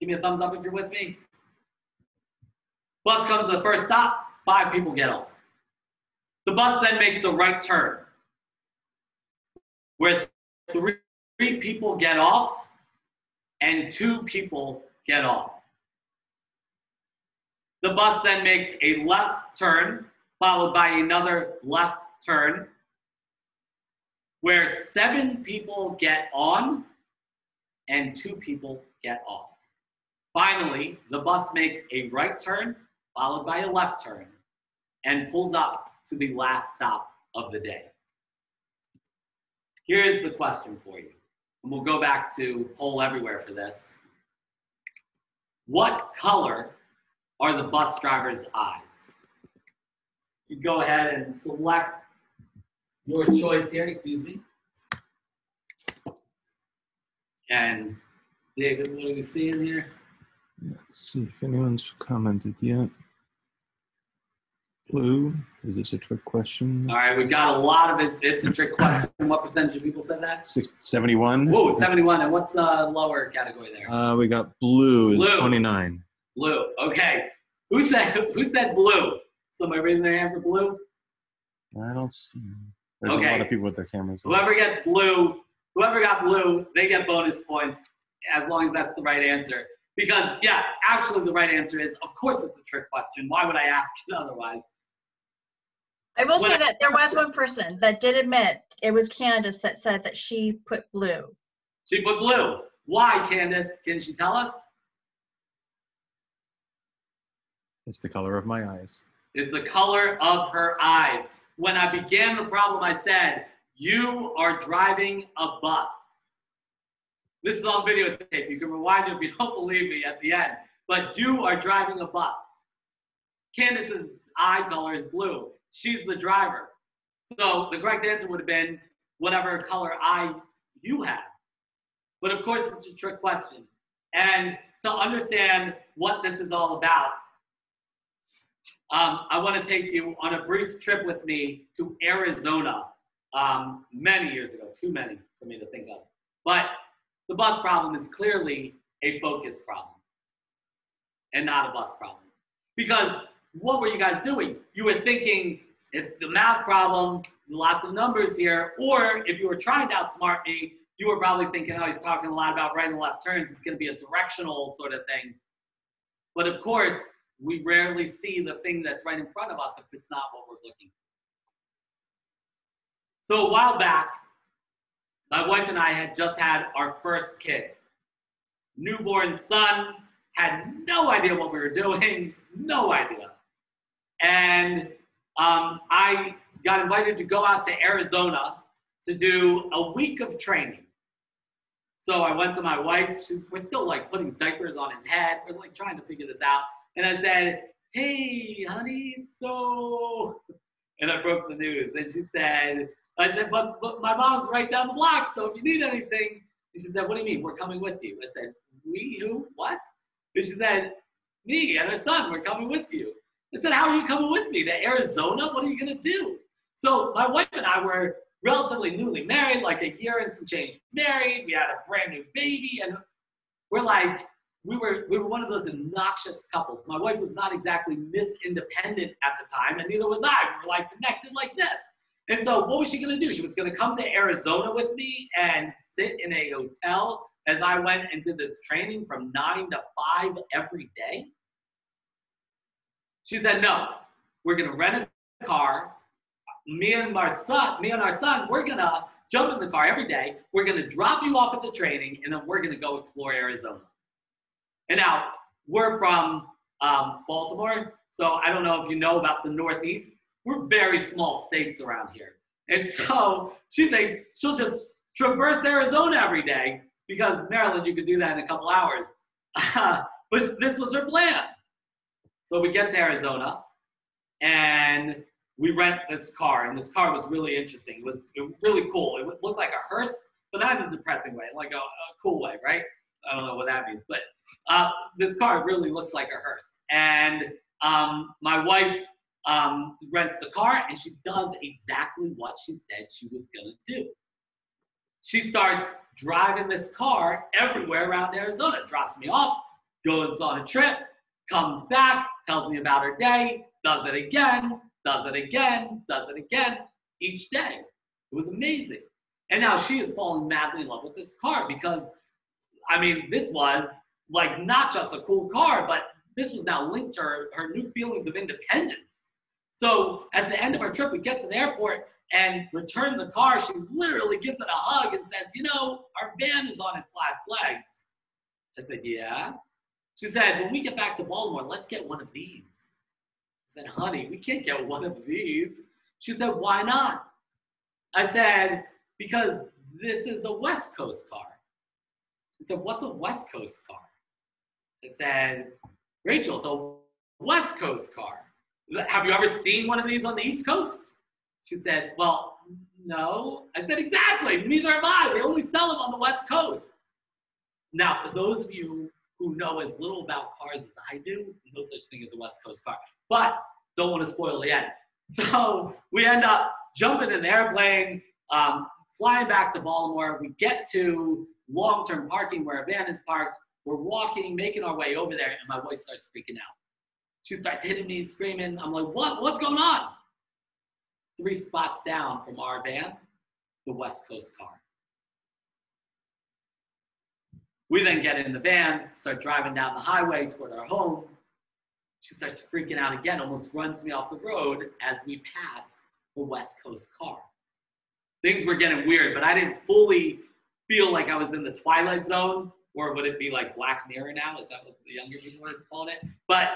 Give me a thumbs up if you're with me. Bus comes to the first stop, five people get off. The bus then makes a right turn where three, three people get off and two people get off. The bus then makes a left turn followed by another left turn where seven people get on and two people get off. Finally, the bus makes a right turn followed by a left turn and pulls up to the last stop of the day. Here's the question for you. And we'll go back to poll everywhere for this. What color are the bus driver's eyes? You go ahead and select your choice here, excuse me. And David, what are we seeing here? Let's see if anyone's commented yet. Blue, is this a trick question? All right, we got a lot of it. It's a trick question. What percentage of people said that? Six, 71? Whoa, 71. And what's the lower category there? Uh, we got blue Blue. 29. Blue. Okay. Who said who said blue? Somebody raising their hand for blue? I don't see. There's a lot of people with their cameras. Whoever gets blue, whoever got blue, they get bonus points as long as that's the right answer. Because yeah, actually the right answer is of course it's a trick question. Why would I ask it otherwise? I will say When- that there was one person that did admit it was Candace that said that she put blue. She put blue. Why, Candace? Can she tell us? It's the color of my eyes. It's the color of her eyes. When I began the problem, I said, You are driving a bus. This is on videotape. You can rewind it if you don't believe me at the end. But you are driving a bus. Candace's eye color is blue. She's the driver. So the correct answer would have been whatever color eyes you have. But of course, it's a trick question. And to understand what this is all about, um, I want to take you on a brief trip with me to Arizona um, many years ago, too many for me to think of. But the bus problem is clearly a focus problem and not a bus problem. Because what were you guys doing? You were thinking it's the math problem, lots of numbers here, or if you were trying to outsmart me, you were probably thinking, oh, he's talking a lot about right and left turns. It's going to be a directional sort of thing. But of course, we rarely see the thing that's right in front of us if it's not what we're looking for. So a while back, my wife and I had just had our first kid. Newborn son, had no idea what we were doing, no idea. And um, I got invited to go out to Arizona to do a week of training. So I went to my wife. We're still like putting diapers on his head. We're like trying to figure this out. And I said, Hey, honey, so. And I broke the news. And she said, I said, but, but my mom's right down the block. So if you need anything, and she said, What do you mean? We're coming with you. I said, We? Who? What? And she said, Me and her son, we're coming with you. I said, How are you coming with me? To Arizona? What are you going to do? So my wife and I were relatively newly married, like a year and some change married. We had a brand new baby, and we're like, we were we were one of those obnoxious couples. My wife was not exactly Miss Independent at the time, and neither was I. We were like connected like this. And so, what was she gonna do? She was gonna come to Arizona with me and sit in a hotel as I went and did this training from nine to five every day. She said, "No, we're gonna rent a car. Me and our son, me and our son, we're gonna jump in the car every day. We're gonna drop you off at the training, and then we're gonna go explore Arizona." And now we're from um, Baltimore, so I don't know if you know about the Northeast. We're very small states around here. And so she thinks she'll just traverse Arizona every day because Maryland, you could do that in a couple hours. but this was her plan. So we get to Arizona and we rent this car, and this car was really interesting. It was, really cool. It looked like a hearse, but not in a depressing way, like a, a cool way, right? I don't know what that means, but uh, this car really looks like a hearse. And um, my wife um, rents the car, and she does exactly what she said she was gonna do. She starts driving this car everywhere around Arizona, drops me off, goes on a trip, comes back, tells me about her day, does it again, does it again, does it again, each day. It was amazing. And now she is falling madly in love with this car because, I mean, this was like not just a cool car, but this was now linked to her, her new feelings of independence. So at the end of our trip, we get to the airport and return the car. She literally gives it a hug and says, You know, our van is on its last legs. I said, Yeah. She said, When we get back to Baltimore, let's get one of these. I said, Honey, we can't get one of these. She said, Why not? I said, Because this is a West Coast car. She said, What's a West Coast car? I said, Rachel, it's a West Coast car. Have you ever seen one of these on the East Coast? She said, Well, no. I said, Exactly. Neither have I. They only sell them on the West Coast. Now, for those of you who know as little about cars as I do, no such thing as a West Coast car. But don't want to spoil the end. So we end up jumping in the airplane, um, flying back to Baltimore. We get to long-term parking where a van is parked. We're walking, making our way over there, and my wife starts freaking out. She starts hitting me, screaming. I'm like, what? What's going on? Three spots down from our van, the West Coast car. We then get in the van, start driving down the highway toward our home. She starts freaking out again, almost runs me off the road as we pass the West Coast car. Things were getting weird, but I didn't fully feel like I was in the Twilight Zone, or would it be like Black Mirror now? Is that what the younger people are calling it? But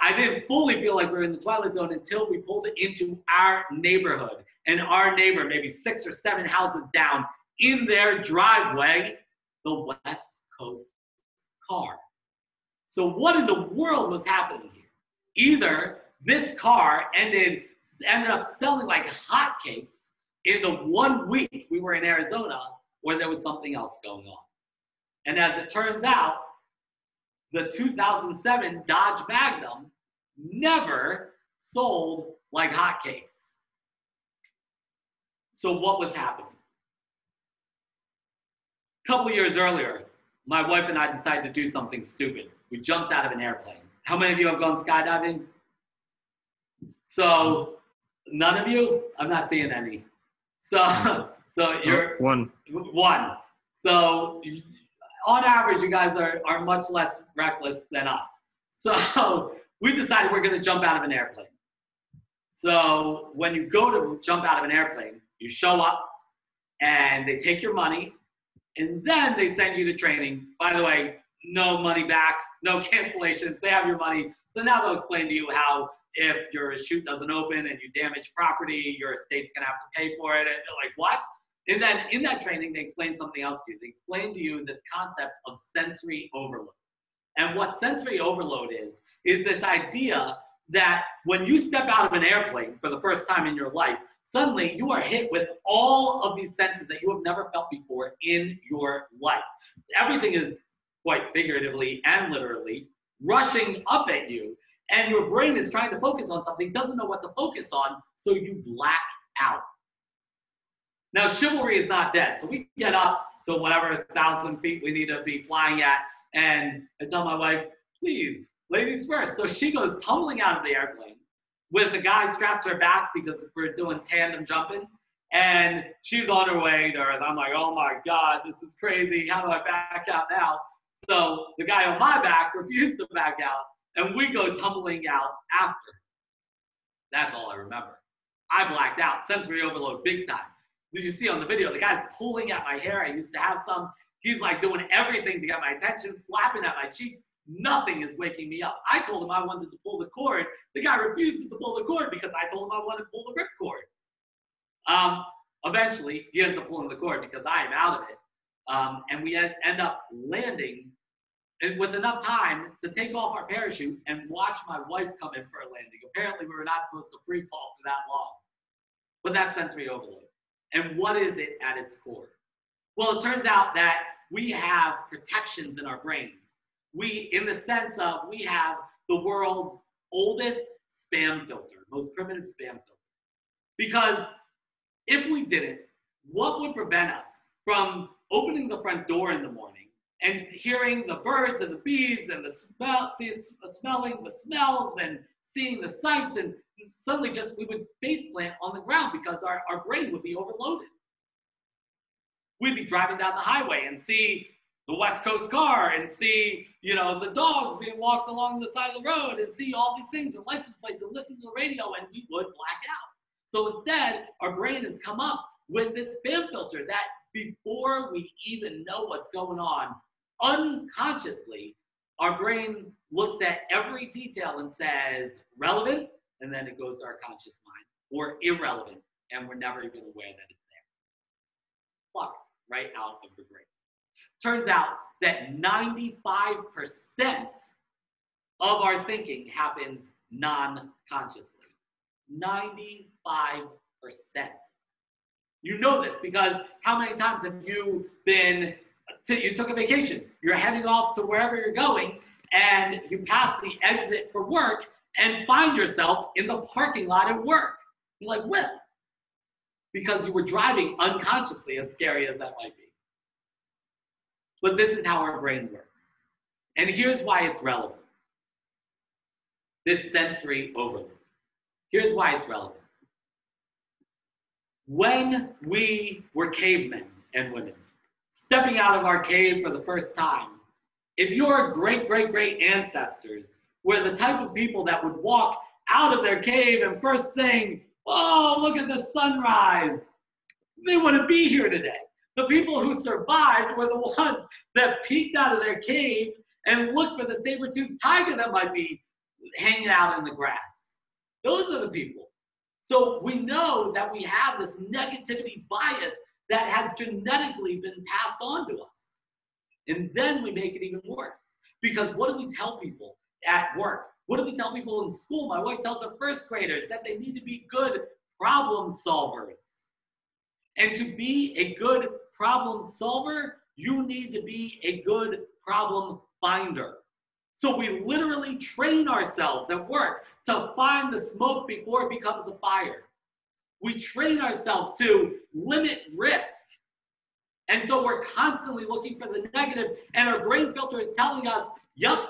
I didn't fully feel like we were in the Twilight Zone until we pulled into our neighborhood. And our neighbor, maybe six or seven houses down, in their driveway, the West Car. So what in the world was happening here? Either this car ended ended up selling like hotcakes in the one week we were in Arizona, or there was something else going on. And as it turns out, the 2007 Dodge Magnum never sold like hotcakes. So what was happening? A couple years earlier, my wife and I decided to do something stupid. We jumped out of an airplane. How many of you have gone skydiving? So none of you? I'm not seeing any. So so you're One. one. So on average, you guys are, are much less reckless than us. So we decided we're going to jump out of an airplane. So when you go to jump out of an airplane, you show up and they take your money and then they send you to training. By the way, no money back, no cancellations. They have your money. So now they'll explain to you how if your chute doesn't open and you damage property, your estate's gonna have to pay for it. And they're like, what? And then in that training, they explain something else to you. They explain to you this concept of sensory overload. And what sensory overload is, is this idea that when you step out of an airplane for the first time in your life, suddenly you are hit with all of these senses that you have never felt before in your life. Everything is quite figuratively and literally rushing up at you, and your brain is trying to focus on something, doesn't know what to focus on, so you black out. Now, chivalry is not dead. So we get up to whatever thousand feet we need to be flying at. And I tell my wife, please, ladies first. So she goes tumbling out of the airplane with the guy strapped to her back because we're doing tandem jumping. And she's on her way to Earth. I'm like, oh my God, this is crazy. How do I back out now? So the guy on my back refused to back out. And we go tumbling out after. That's all I remember. I blacked out. Sensory overload big time you see on the video, the guy's pulling at my hair. I used to have some. He's like doing everything to get my attention, slapping at my cheeks. Nothing is waking me up. I told him I wanted to pull the cord. The guy refuses to pull the cord because I told him I wanted to pull the rip cord. Um, eventually, he ends up pulling the cord because I am out of it. Um, and we end up landing with enough time to take off our parachute and watch my wife come in for a landing. Apparently, we were not supposed to free fall for that long. But that's sensory overload. And what is it at its core? Well, it turns out that we have protections in our brains. We, in the sense of, we have the world's oldest spam filter, most primitive spam filter. Because if we didn't, what would prevent us from opening the front door in the morning and hearing the birds and the bees and the smell, smelling the smells and seeing the sights and suddenly just we would face plant on the ground because our, our brain would be overloaded. We'd be driving down the highway and see the West Coast car and see, you know, the dogs being walked along the side of the road and see all these things and license plates and listen to the radio and we would black out. So instead, our brain has come up with this spam filter that before we even know what's going on, unconsciously, our brain looks at every detail and says, relevant, and then it goes to our conscious mind, or irrelevant, and we're never even aware that it's there. Pluck right out of the brain. Turns out that 95% of our thinking happens non consciously. 95%. You know this because how many times have you been you took a vacation. You're heading off to wherever you're going, and you pass the exit for work and find yourself in the parking lot at work. You're like, what? because you were driving unconsciously, as scary as that might be. But this is how our brain works. And here's why it's relevant this sensory overload. Here's why it's relevant. When we were cavemen and women, stepping out of our cave for the first time, if your great, great, great ancestors were the type of people that would walk out of their cave and first thing, oh, look at the sunrise, they wouldn't be here today. The people who survived were the ones that peeked out of their cave and looked for the saber-toothed tiger that might be hanging out in the grass. Those are the people. So we know that we have this negativity bias that has genetically been passed on to us. And then we make it even worse. Because what do we tell people at work? What do we tell people in school? My wife tells her first graders that they need to be good problem solvers. And to be a good problem solver, you need to be a good problem finder. So we literally train ourselves at work to find the smoke before it becomes a fire. We train ourselves to limit risk. And so we're constantly looking for the negative, and our brain filter is telling us, yep,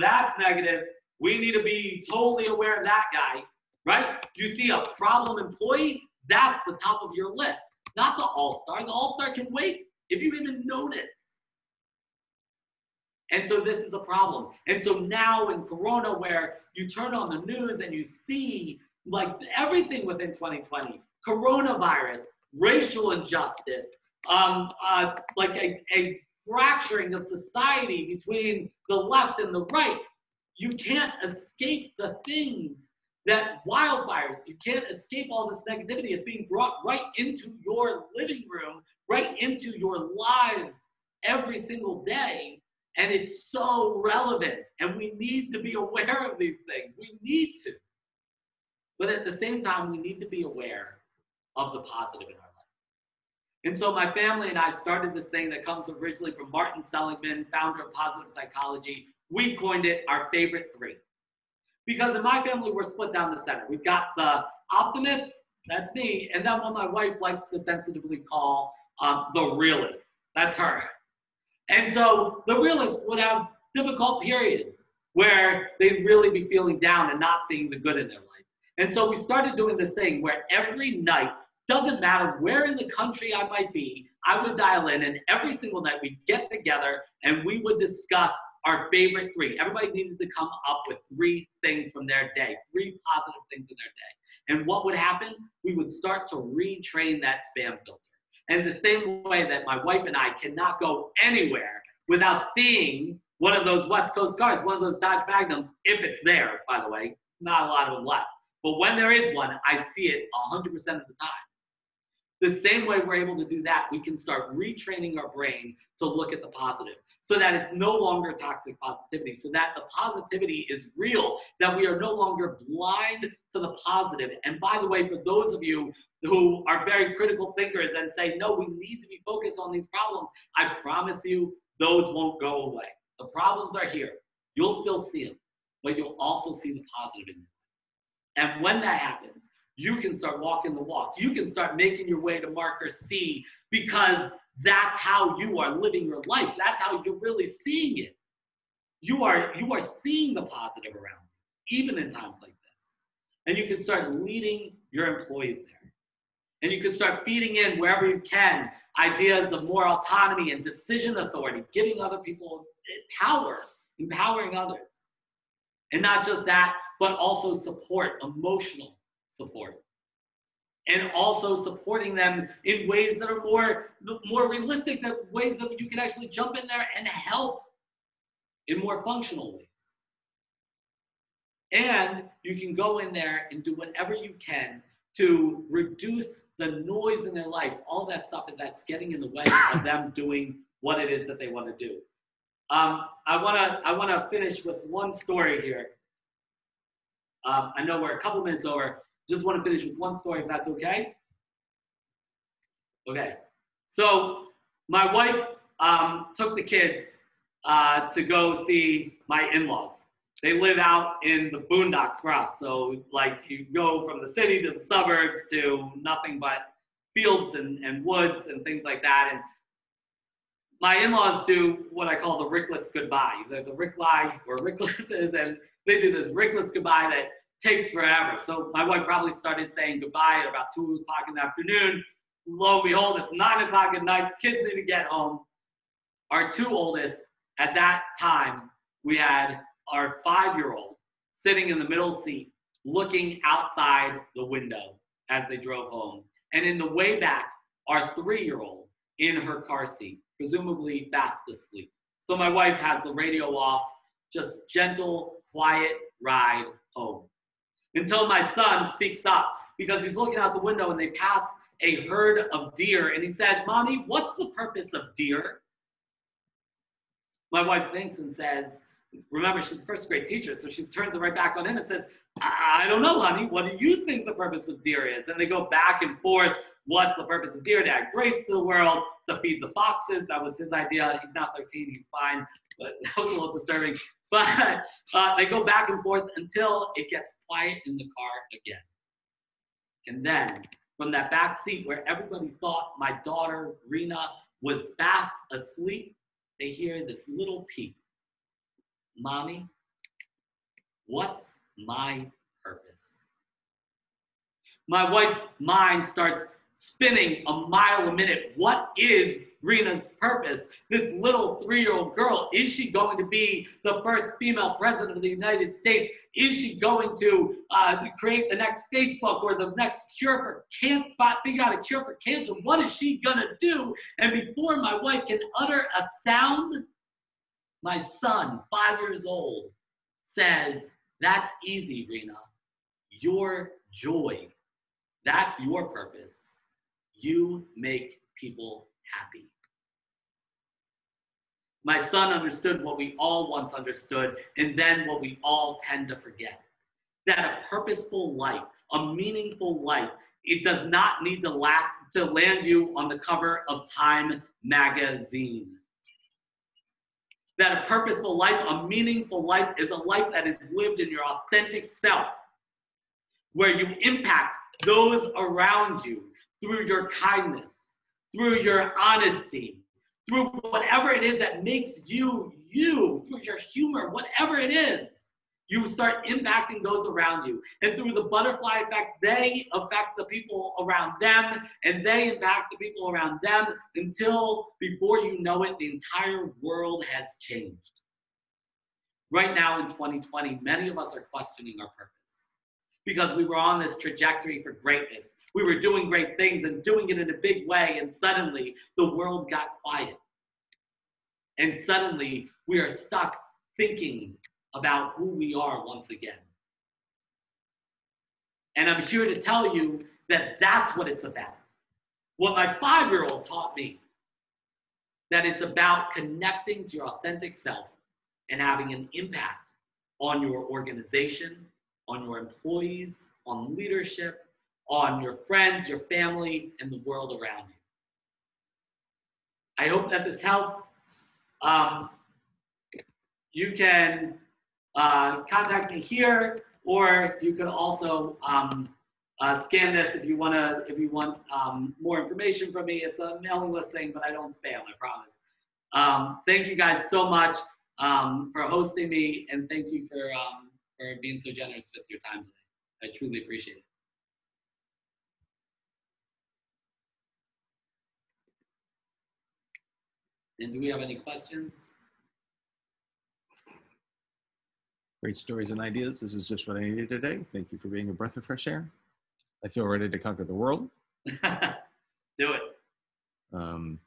that's negative. We need to be totally aware of that guy, right? You see a problem employee, that's the top of your list, not the all star. The all star can wait if you even notice. And so this is a problem. And so now in Corona, where you turn on the news and you see like everything within 2020, coronavirus, racial injustice, um, uh, like a, a fracturing of society between the left and the right, you can't escape the things that wildfires, you can't escape all this negativity. It's being brought right into your living room, right into your lives every single day. And it's so relevant. And we need to be aware of these things. We need to. But at the same time, we need to be aware of the positive in our life. And so my family and I started this thing that comes originally from Martin Seligman, founder of positive psychology. We coined it our favorite three. Because in my family, we're split down the center. We've got the optimist, that's me, and then what my wife likes to sensitively call um, the realist, that's her. And so the realist would have difficult periods where they'd really be feeling down and not seeing the good in their life. And so we started doing this thing where every night, doesn't matter where in the country I might be, I would dial in and every single night we'd get together and we would discuss our favorite three. Everybody needed to come up with three things from their day, three positive things in their day. And what would happen? We would start to retrain that spam filter. And the same way that my wife and I cannot go anywhere without seeing one of those West Coast cars, one of those Dodge Magnums, if it's there, by the way, not a lot of them left. But when there is one, I see it 100% of the time. The same way we're able to do that, we can start retraining our brain to look at the positive so that it's no longer toxic positivity, so that the positivity is real, that we are no longer blind to the positive. And by the way, for those of you who are very critical thinkers and say, no, we need to be focused on these problems, I promise you, those won't go away. The problems are here. You'll still see them, but you'll also see the positive in them. And when that happens, you can start walking the walk. You can start making your way to marker C because that's how you are living your life. That's how you're really seeing it. You are you are seeing the positive around you, even in times like this. And you can start leading your employees there. And you can start feeding in wherever you can ideas of more autonomy and decision authority, giving other people power, empowering others. And not just that, but also support, emotional support. And also supporting them in ways that are more, more realistic, that ways that you can actually jump in there and help in more functional ways. And you can go in there and do whatever you can to reduce the noise in their life, all that stuff that's getting in the way of them doing what it is that they want to do. Um, I want to I want to finish with one story here. Um, I know we're a couple minutes over. Just want to finish with one story, if that's okay. Okay. So my wife um, took the kids uh, to go see my in-laws. They live out in the boondocks for us. So like you go from the city to the suburbs to nothing but fields and, and woods and things like that. And my in-laws do what I call the Rickless goodbye. They're the Rick lie or ricklesses, and they do this Rickless goodbye that takes forever. So my wife probably started saying goodbye at about two o'clock in the afternoon. Lo and behold, it's nine o'clock at night. Kids need to get home. Our two oldest, at that time, we had our five-year-old sitting in the middle seat, looking outside the window as they drove home. And in the way back, our three-year-old in her car seat, presumably fast asleep. So my wife has the radio off, just gentle, quiet ride home. Until my son speaks up because he's looking out the window and they pass a herd of deer and he says, Mommy, what's the purpose of deer? My wife thinks and says, Remember, she's a first grade teacher, so she turns it right back on him and says, I don't know, honey. What do you think the purpose of deer is? And they go back and forth. What's the purpose of deer? To add grace to the world, to feed the foxes. That was his idea. He's not 13, he's fine, but that was a little disturbing. But uh, they go back and forth until it gets quiet in the car again. And then from that back seat where everybody thought my daughter, Rena, was fast asleep, they hear this little peep. Mommy, what's my purpose? My wife's mind starts spinning a mile a minute. What is Rena's purpose? This little three year old girl, is she going to be the first female president of the United States? Is she going to, uh, create the next Facebook or the next cure for cancer, figure out a cure for cancer? What is she going to do? And before my wife can utter a sound, my son, five years old, says, That's easy, Rena. Your joy. That's your purpose. You make people happy. My son understood what we all once understood, and then what we all tend to forget. That a purposeful life, a meaningful life, it does not need to, last, to land you on the cover of Time magazine. That a purposeful life, a meaningful life, is a life that is lived in your authentic self, where you impact those around you through your kindness, through your honesty, through whatever it is that makes you you, through your humor, whatever it is you start impacting those around you. And through the butterfly effect, they affect the people around them and they impact the people around them until before you know it, the entire world has changed. Right now in 2020, many of us are questioning our purpose because we were on this trajectory for greatness. We were doing great things and doing it in a big way, and suddenly the world got quiet. And suddenly we are stuck thinking about who we are once again. And I'm here to tell you that that's what it's about. What my five year old taught me that it's about connecting to your authentic self and having an impact on your organization, on your employees, on leadership, on your friends, your family, and the world around you. I hope that this helped. Um, you can uh, contact me here, or you can also um, uh, scan this if you want to. If you want um, more information from me, it's a mailing list thing, but I don't spam. I promise. Um, thank you guys so much um, for hosting me, and thank you for um, for being so generous with your time today. I truly appreciate it. And do we have any questions? Great stories and ideas. This is just what I needed today. Thank you for being a breath of fresh air. I feel ready to conquer the world. do it. Um,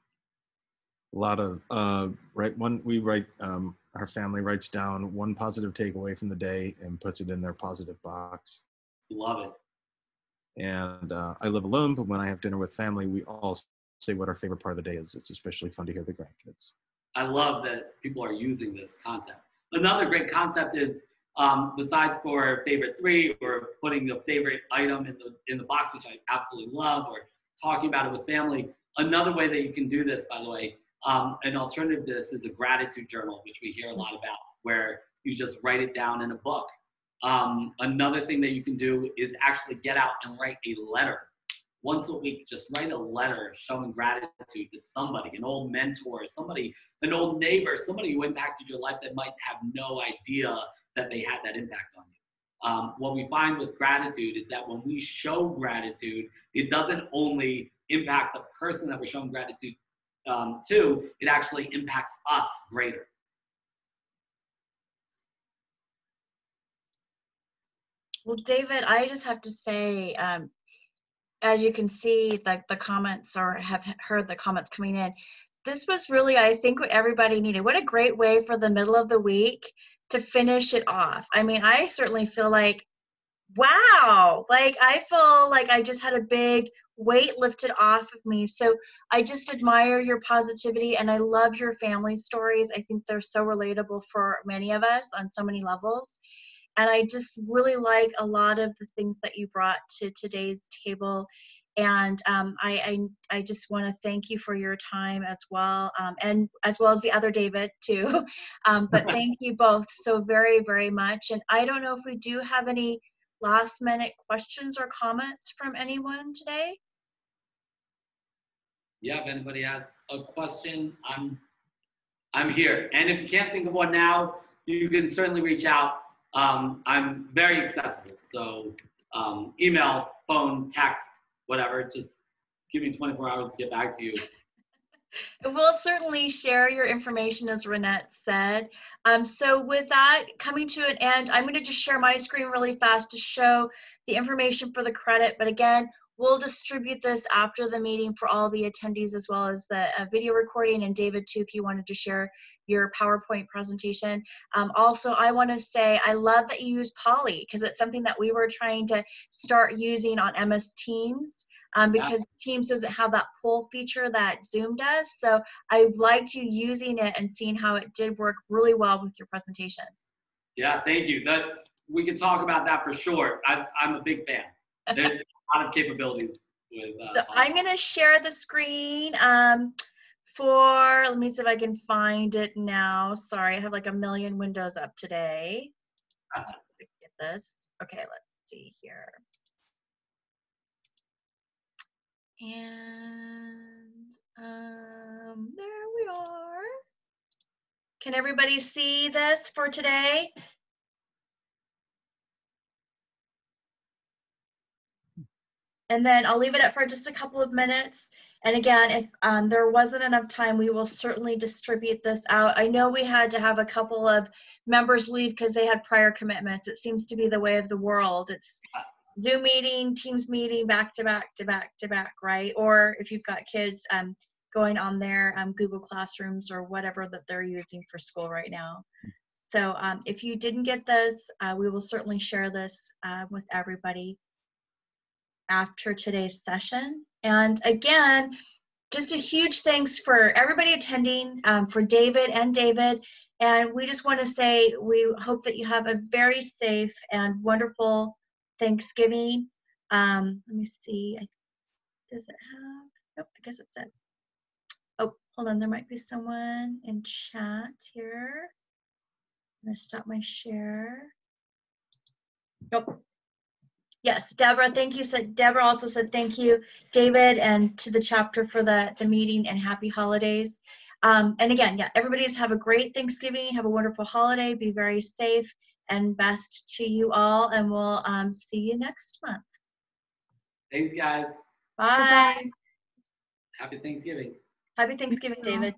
a lot of uh, right one we write um, our family writes down one positive takeaway from the day and puts it in their positive box. Love it. And uh, I live alone, but when I have dinner with family, we all say what our favorite part of the day is. It's especially fun to hear the grandkids. I love that people are using this concept. Another great concept is um, besides for favorite three or putting the favorite item in the in the box, which I absolutely love, or talking about it with family. Another way that you can do this, by the way, Um, an alternative to this is a gratitude journal, which we hear a lot about, where you just write it down in a book. Um, another thing that you can do is actually get out and write a letter. Once a week, just write a letter showing gratitude to somebody, an old mentor, somebody, an old neighbor, somebody who impacted your life that might have no idea that they had that impact on you. Um, what we find with gratitude is that when we show gratitude, it doesn't only impact the person that we're showing gratitude um, to, it actually impacts us greater. Well, David, I just have to say, um, as you can see, the, the comments or have heard the comments coming in, this was really, I think, what everybody needed. What a great way for the middle of the week to finish it off. I mean, I certainly feel like, wow, like I feel like I just had a big weight lifted off of me. So I just admire your positivity and I love your family stories. I think they're so relatable for many of us on so many levels. And I just really like a lot of the things that you brought to today's table. And um, I, I, I, just want to thank you for your time as well, um, and as well as the other David too. Um, but thank you both so very, very much. And I don't know if we do have any last minute questions or comments from anyone today. Yeah, if anybody has a question, I'm I'm here. And if you can't think of one now, you can certainly reach out. Um, I'm very accessible. So um, email, phone, text, whatever. Just give me 24 hours to get back to you. We'll certainly share your information, as Renette said. Um, so with that coming to an end, I'm going to just share my screen really fast to show the information for the credit. But again, we'll distribute this after the meeting for all the attendees as well as the uh, video recording. And David, too, if you wanted to share your PowerPoint presentation. Um, also, I want to say I love that you use Polly because it's something that we were trying to start using on MS Teams um, because yeah. Teams doesn't have that poll feature that Zoom does. So I liked you using it and seeing how it did work really well with your presentation. Yeah, thank you. That we can talk about that for sure. I, am a big fan. There's a lot of capabilities with. Uh, so I'm going to share the screen. Um, for let me see if I can find it now. Sorry, I have like a million windows up today. Get this. Okay, let's see here. And um, there we are. Can everybody see this for today? And then I'll leave it up for just a couple of minutes. And again, if um, there wasn't enough time, we will certainly distribute this out. I know we had to have a couple of members leave because they had prior commitments. It seems to be the way of the world. It's Zoom meeting, Teams meeting, back to back to back to back, right? Or if you've got kids um, going on their um, Google Classrooms or whatever that they're using for school right now. So um, if you didn't get this, uh, we will certainly share this uh, with everybody after today's session. And again, just a huge thanks for everybody attending, um, for David and David. And we just want to say we hope that you have a very safe and wonderful Thanksgiving. Um, let me see. Does it have? Nope, I guess it's it. Oh, hold on. There might be someone in chat here. I'm going to stop my share. Nope. Yes, Deborah, thank you. Said Deborah also said thank you, David, and to the chapter for the, the meeting and happy holidays. Um, and again, yeah, everybody just have a great Thanksgiving, have a wonderful holiday, be very safe, and best to you all. And we'll um, see you next month. Thanks, guys. Bye. Bye. Happy Thanksgiving. Happy Thanksgiving, David.